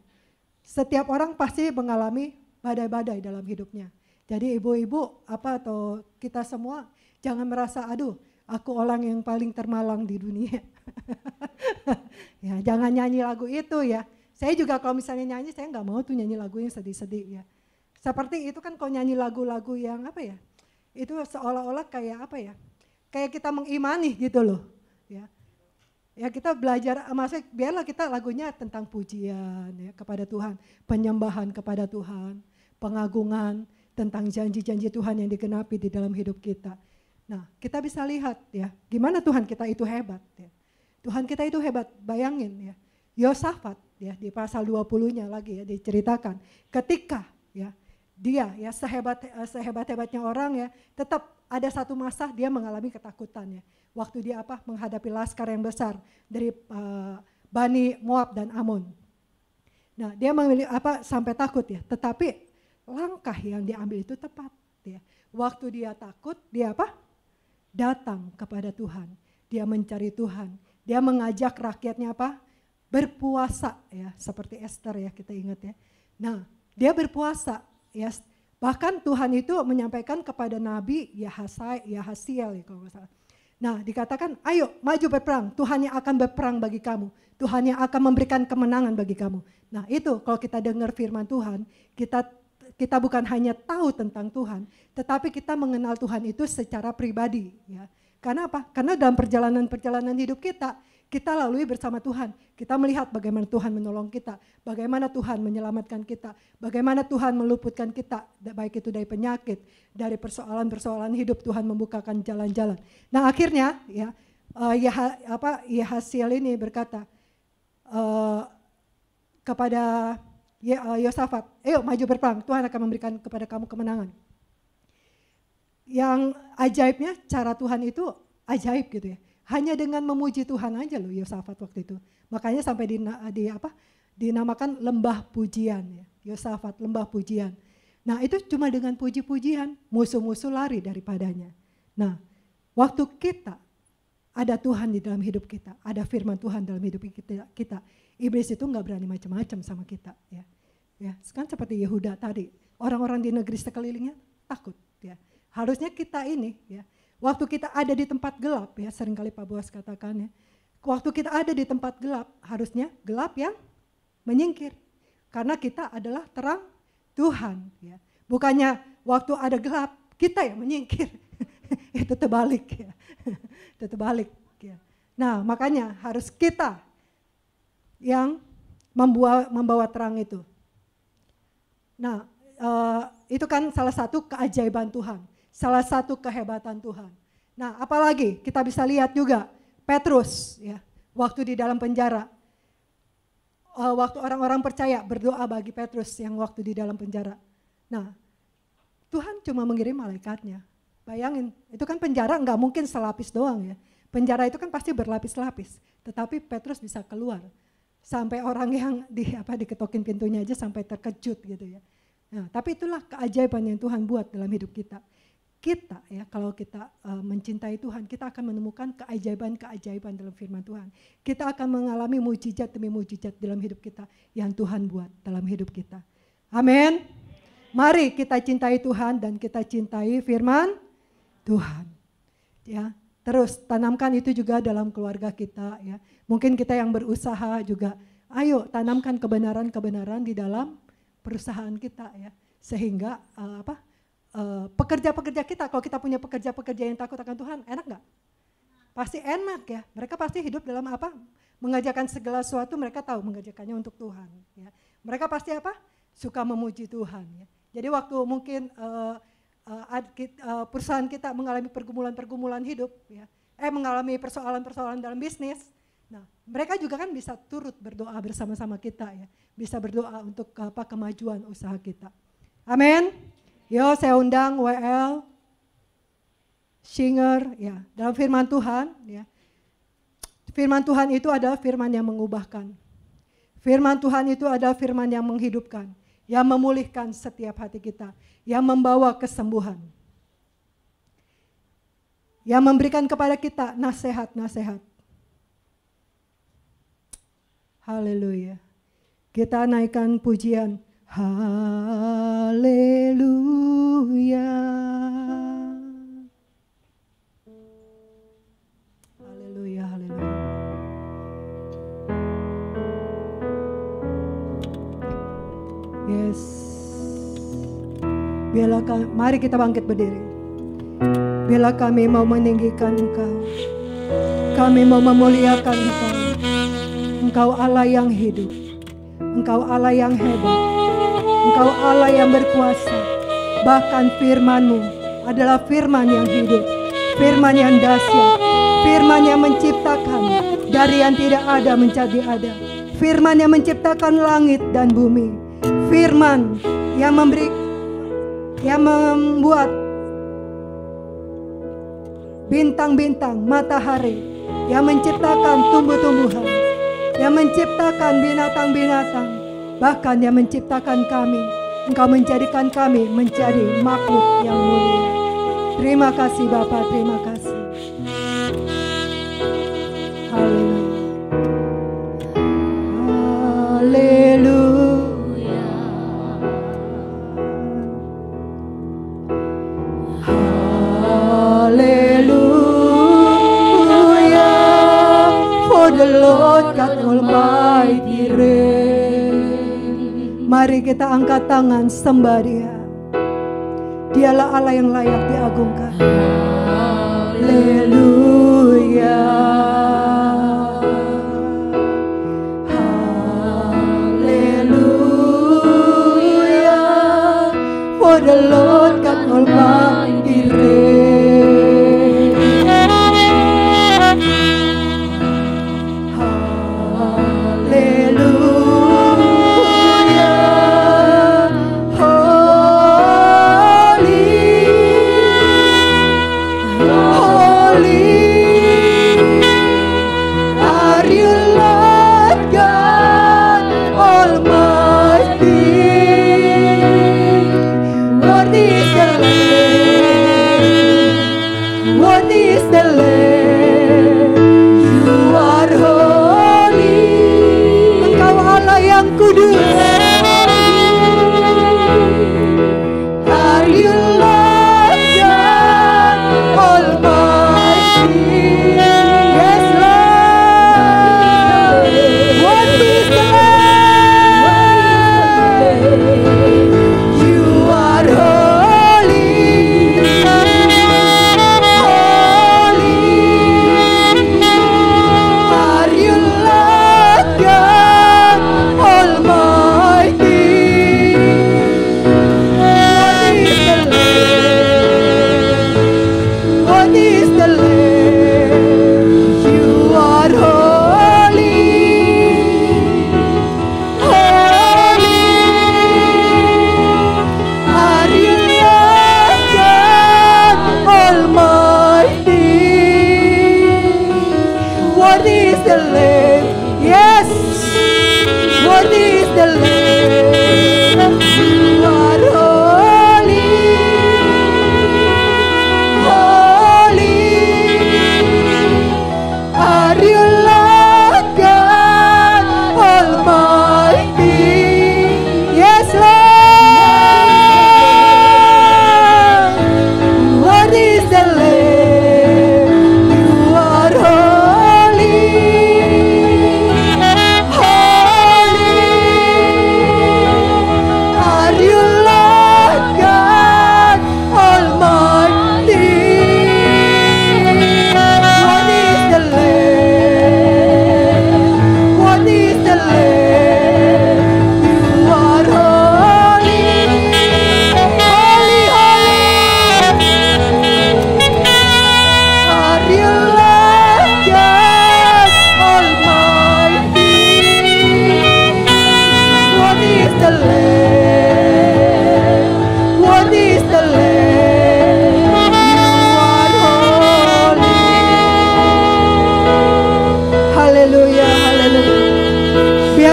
Setiap orang pasti mengalami badai-badai dalam hidupnya. Jadi ibu-ibu apa atau kita semua jangan merasa aduh aku orang yang paling termalang di dunia. ya jangan nyanyi lagu itu ya. Saya juga kalau misalnya nyanyi saya nggak mau tuh nyanyi lagu yang sedih-sedih ya. Seperti itu kan kau nyanyi lagu-lagu yang apa ya? Itu seolah-olah kayak apa ya? Kayak kita mengimani gitu loh. Ya, ya kita belajar, maksudnya biarlah kita lagunya tentang pujian ya kepada Tuhan, penyembahan kepada Tuhan, pengagungan tentang janji-janji Tuhan yang digenapi di dalam hidup kita. Nah, kita bisa lihat ya, gimana Tuhan kita itu hebat ya. Tuhan kita itu hebat, bayangin ya. Yosafat ya di pasal 20-nya lagi ya diceritakan ketika ya dia ya sehebat eh, sehebat hebatnya orang ya tetap ada satu masa dia mengalami ketakutan ya waktu dia apa? Menghadapi laskar yang besar dari uh, Bani Moab dan Amon. Nah dia memilih apa? Sampai takut ya. Tetapi langkah yang diambil itu tepat ya. Waktu dia takut dia apa? Datang kepada Tuhan. Dia mencari Tuhan. Dia mengajak rakyatnya apa? Berpuasa ya seperti Esther ya kita ingat ya. Nah dia berpuasa ya. Bahkan Tuhan itu menyampaikan kepada Nabi Yahasai Yahasiel ya kalau nggak salah. Nah dikatakan ayo maju berperang Tuhan yang akan berperang bagi kamu Tuhan yang akan memberikan kemenangan bagi kamu. Nah itu kalau kita dengar firman Tuhan kita kita bukan hanya tahu tentang Tuhan, tetapi kita mengenal Tuhan itu secara pribadi ya. Karena apa? Karena dalam perjalanan-perjalanan hidup kita, kita lalui bersama Tuhan. Kita melihat bagaimana Tuhan menolong kita, bagaimana Tuhan menyelamatkan kita, bagaimana Tuhan meluputkan kita, baik itu dari penyakit, dari persoalan-persoalan hidup Tuhan membukakan jalan-jalan. Nah akhirnya ya, uh, ya apa Yahasiel ini berkata uh, kepada uh, Yosafat, ayo maju berperang, Tuhan akan memberikan kepada kamu kemenangan. Yang ajaibnya cara Tuhan itu ajaib gitu ya hanya dengan memuji Tuhan aja loh Yosafat waktu itu. Makanya sampai di, di apa? dinamakan lembah pujian ya. Yosafat lembah pujian. Nah, itu cuma dengan puji-pujian musuh-musuh lari daripadanya. Nah, waktu kita ada Tuhan di dalam hidup kita, ada firman Tuhan dalam hidup kita, kita iblis itu nggak berani macam-macam sama kita ya. Ya, sekarang seperti Yehuda tadi, orang-orang di negeri sekelilingnya takut ya. Harusnya kita ini ya, Waktu kita ada di tempat gelap ya, sering kali Pak Boas katakan ya. Waktu kita ada di tempat gelap, harusnya gelap yang menyingkir. Karena kita adalah terang Tuhan ya. Bukannya waktu ada gelap, kita yang menyingkir. Itu terbalik ya. Itu terbalik ya. Nah, makanya harus kita yang membawa membawa terang itu. Nah, uh, itu kan salah satu keajaiban Tuhan salah satu kehebatan Tuhan. Nah, apalagi kita bisa lihat juga Petrus ya, waktu di dalam penjara. Uh, waktu orang-orang percaya berdoa bagi Petrus yang waktu di dalam penjara. Nah, Tuhan cuma mengirim malaikatnya. Bayangin, itu kan penjara nggak mungkin selapis doang ya. Penjara itu kan pasti berlapis-lapis. Tetapi Petrus bisa keluar. Sampai orang yang di apa diketokin pintunya aja sampai terkejut gitu ya. Nah, tapi itulah keajaiban yang Tuhan buat dalam hidup kita kita ya kalau kita uh, mencintai Tuhan kita akan menemukan keajaiban-keajaiban dalam firman Tuhan. Kita akan mengalami mujizat demi mujizat dalam hidup kita yang Tuhan buat dalam hidup kita. Amin. Mari kita cintai Tuhan dan kita cintai firman Tuhan. Ya, terus tanamkan itu juga dalam keluarga kita ya. Mungkin kita yang berusaha juga ayo tanamkan kebenaran-kebenaran di dalam perusahaan kita ya. Sehingga uh, apa? Eh, pekerja-pekerja kita, kalau kita punya pekerja-pekerja yang takut akan Tuhan, enak nggak? Pasti enak ya. Mereka pasti hidup dalam apa? Mengajarkan segala sesuatu mereka tahu mengajarkannya untuk Tuhan. Ya. Mereka pasti apa? Suka memuji Tuhan. Ya. Jadi waktu mungkin uh, uh, uh, perusahaan kita mengalami pergumulan-pergumulan hidup, ya, eh mengalami persoalan-persoalan dalam bisnis, nah mereka juga kan bisa turut berdoa bersama-sama kita ya, bisa berdoa untuk apa kemajuan usaha kita. Amin. Yo, saya undang WL, Singer, ya, dalam firman Tuhan, ya. Firman Tuhan itu adalah firman yang mengubahkan. Firman Tuhan itu adalah firman yang menghidupkan, yang memulihkan setiap hati kita, yang membawa kesembuhan. Yang memberikan kepada kita nasihat-nasihat. Haleluya. Kita naikkan pujian Haleluya. Haleluya, haleluya. Yes. Biarlah ka- mari kita bangkit berdiri. Biarlah kami mau meninggikan Engkau. Kami mau memuliakan Engkau. Engkau Allah yang hidup. Engkau Allah yang hebat. Engkau Allah yang berkuasa. Bahkan firman-Mu adalah firman yang hidup. Firman yang dahsyat. Firman yang menciptakan dari yang tidak ada menjadi ada. Firman yang menciptakan langit dan bumi. Firman yang memberi yang membuat bintang-bintang, matahari, yang menciptakan tumbuh-tumbuhan, yang menciptakan binatang-binatang, bahkan yang menciptakan kami. Engkau menjadikan kami menjadi makhluk yang mulia. Terima kasih Bapak, terima kasih. Mari kita angkat tangan sembah dia. Dialah Allah yang layak diagungkan. Haleluya. Haleluya. For the Lord God Almighty. Hallelujah,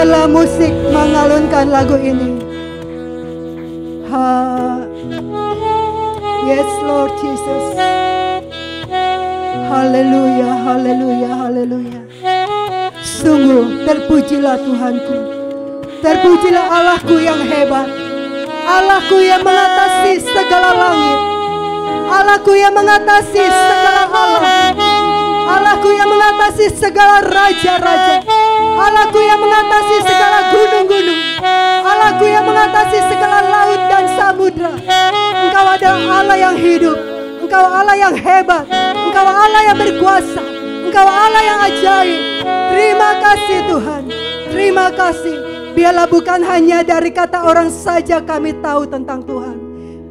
Biarlah musik mengalunkan lagu ini. Ha. Yes, Lord Jesus. Haleluya, haleluya, haleluya. Sungguh terpujilah Tuhanku. Terpujilah Allahku yang hebat. Allahku yang mengatasi segala langit. Allahku yang mengatasi segala Allah. Allahku yang mengatasi segala raja-raja. Allahku yang mengatasi segala gunung-gunung. Allahku yang mengatasi segala laut dan samudra. Engkau adalah Allah yang hidup. Engkau Allah yang hebat. Engkau Allah yang berkuasa. Engkau Allah yang ajaib. Terima kasih Tuhan. Terima kasih. Biarlah bukan hanya dari kata orang saja kami tahu tentang Tuhan.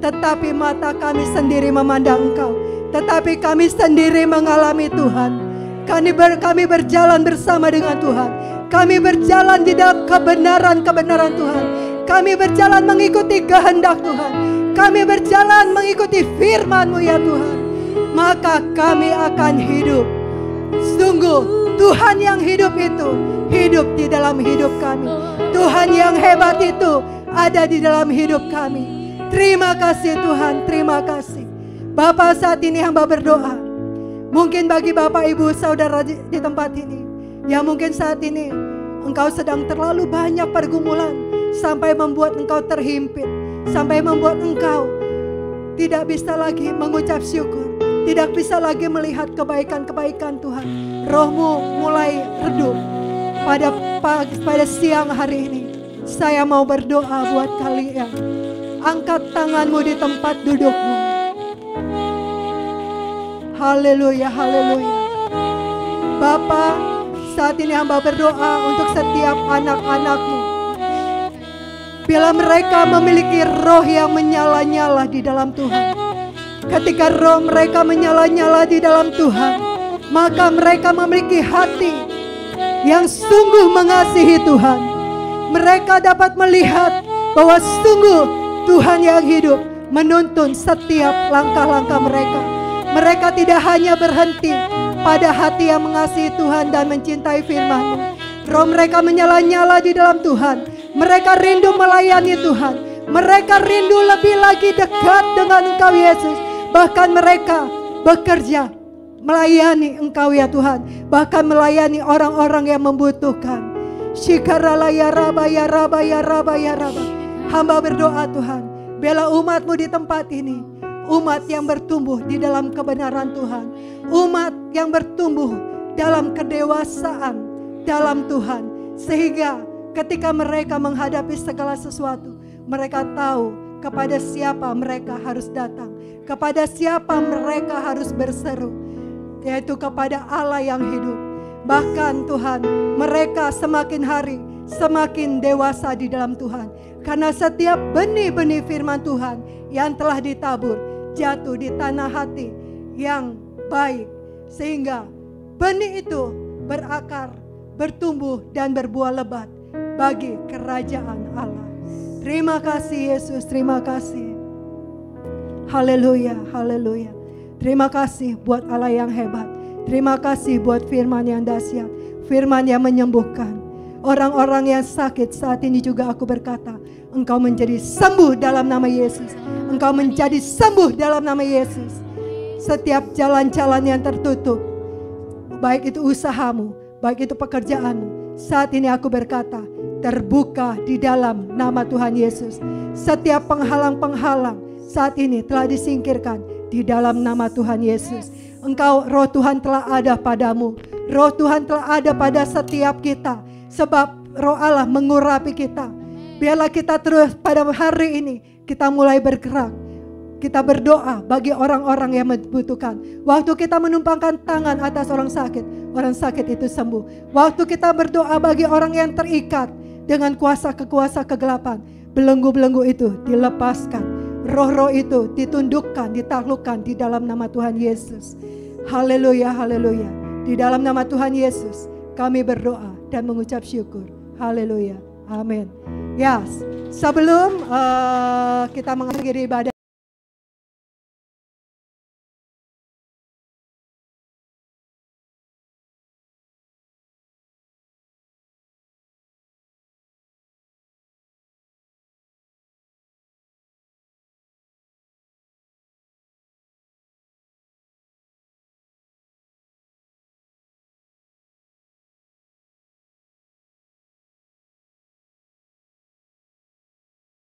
Tetapi mata kami sendiri memandang Engkau. Tetapi kami sendiri mengalami Tuhan. Kami, ber, kami berjalan bersama dengan Tuhan. Kami berjalan di dalam kebenaran-kebenaran Tuhan. Kami berjalan mengikuti kehendak Tuhan. Kami berjalan mengikuti firman-Mu ya Tuhan. Maka kami akan hidup. Sungguh Tuhan yang hidup itu hidup di dalam hidup kami. Tuhan yang hebat itu ada di dalam hidup kami. Terima kasih Tuhan, terima kasih. Bapak saat ini hamba berdoa. Mungkin bagi Bapak Ibu Saudara di, di tempat ini. Yang mungkin saat ini engkau sedang terlalu banyak pergumulan. Sampai membuat engkau terhimpit. Sampai membuat engkau tidak bisa lagi mengucap syukur. Tidak bisa lagi melihat kebaikan-kebaikan Tuhan. Rohmu mulai redup. Pada pagi, pada siang hari ini. Saya mau berdoa buat kalian. Angkat tanganmu di tempat dudukmu. Haleluya, haleluya. Bapak, saat ini hamba berdoa untuk setiap anak-anakmu. Bila mereka memiliki roh yang menyala-nyala di dalam Tuhan. Ketika roh mereka menyala-nyala di dalam Tuhan. Maka mereka memiliki hati yang sungguh mengasihi Tuhan. Mereka dapat melihat bahwa sungguh Tuhan yang hidup menuntun setiap langkah-langkah mereka. Mereka tidak hanya berhenti pada hati yang mengasihi Tuhan dan mencintai firman-Mu. Roh mereka menyala-nyala di dalam Tuhan. Mereka rindu melayani Tuhan. Mereka rindu lebih lagi dekat dengan Engkau Yesus. Bahkan mereka bekerja melayani Engkau ya Tuhan. Bahkan melayani orang-orang yang membutuhkan. Shikarala ya raba ya raba ya raba ya raba. Hamba berdoa Tuhan. Bela umatmu di tempat ini umat yang bertumbuh di dalam kebenaran Tuhan, umat yang bertumbuh dalam kedewasaan dalam Tuhan, sehingga ketika mereka menghadapi segala sesuatu, mereka tahu kepada siapa mereka harus datang, kepada siapa mereka harus berseru, yaitu kepada Allah yang hidup. Bahkan Tuhan, mereka semakin hari semakin dewasa di dalam Tuhan. Karena setiap benih-benih firman Tuhan yang telah ditabur jatuh di tanah hati yang baik. Sehingga benih itu berakar, bertumbuh dan berbuah lebat bagi kerajaan Allah. Terima kasih Yesus, terima kasih. Haleluya, haleluya. Terima kasih buat Allah yang hebat. Terima kasih buat firman yang dahsyat. Firman yang menyembuhkan. Orang-orang yang sakit saat ini juga aku berkata, engkau menjadi sembuh dalam nama Yesus. Engkau menjadi sembuh dalam nama Yesus. Setiap jalan-jalan yang tertutup, baik itu usahamu, baik itu pekerjaanmu. Saat ini aku berkata, terbuka di dalam nama Tuhan Yesus. Setiap penghalang-penghalang saat ini telah disingkirkan di dalam nama Tuhan Yesus. Engkau roh Tuhan telah ada padamu. Roh Tuhan telah ada pada setiap kita. Sebab roh Allah mengurapi kita. Biarlah kita terus pada hari ini kita mulai bergerak. Kita berdoa bagi orang-orang yang membutuhkan. Waktu kita menumpangkan tangan atas orang sakit, orang sakit itu sembuh. Waktu kita berdoa bagi orang yang terikat dengan kuasa kekuasa kegelapan, belenggu-belenggu itu dilepaskan. Roh-roh itu ditundukkan, ditaklukkan di dalam nama Tuhan Yesus. Haleluya, haleluya. Di dalam nama Tuhan Yesus, kami berdoa dan mengucap syukur. Haleluya. Amin. Ya, sebelum uh, kita mengakhiri ibadah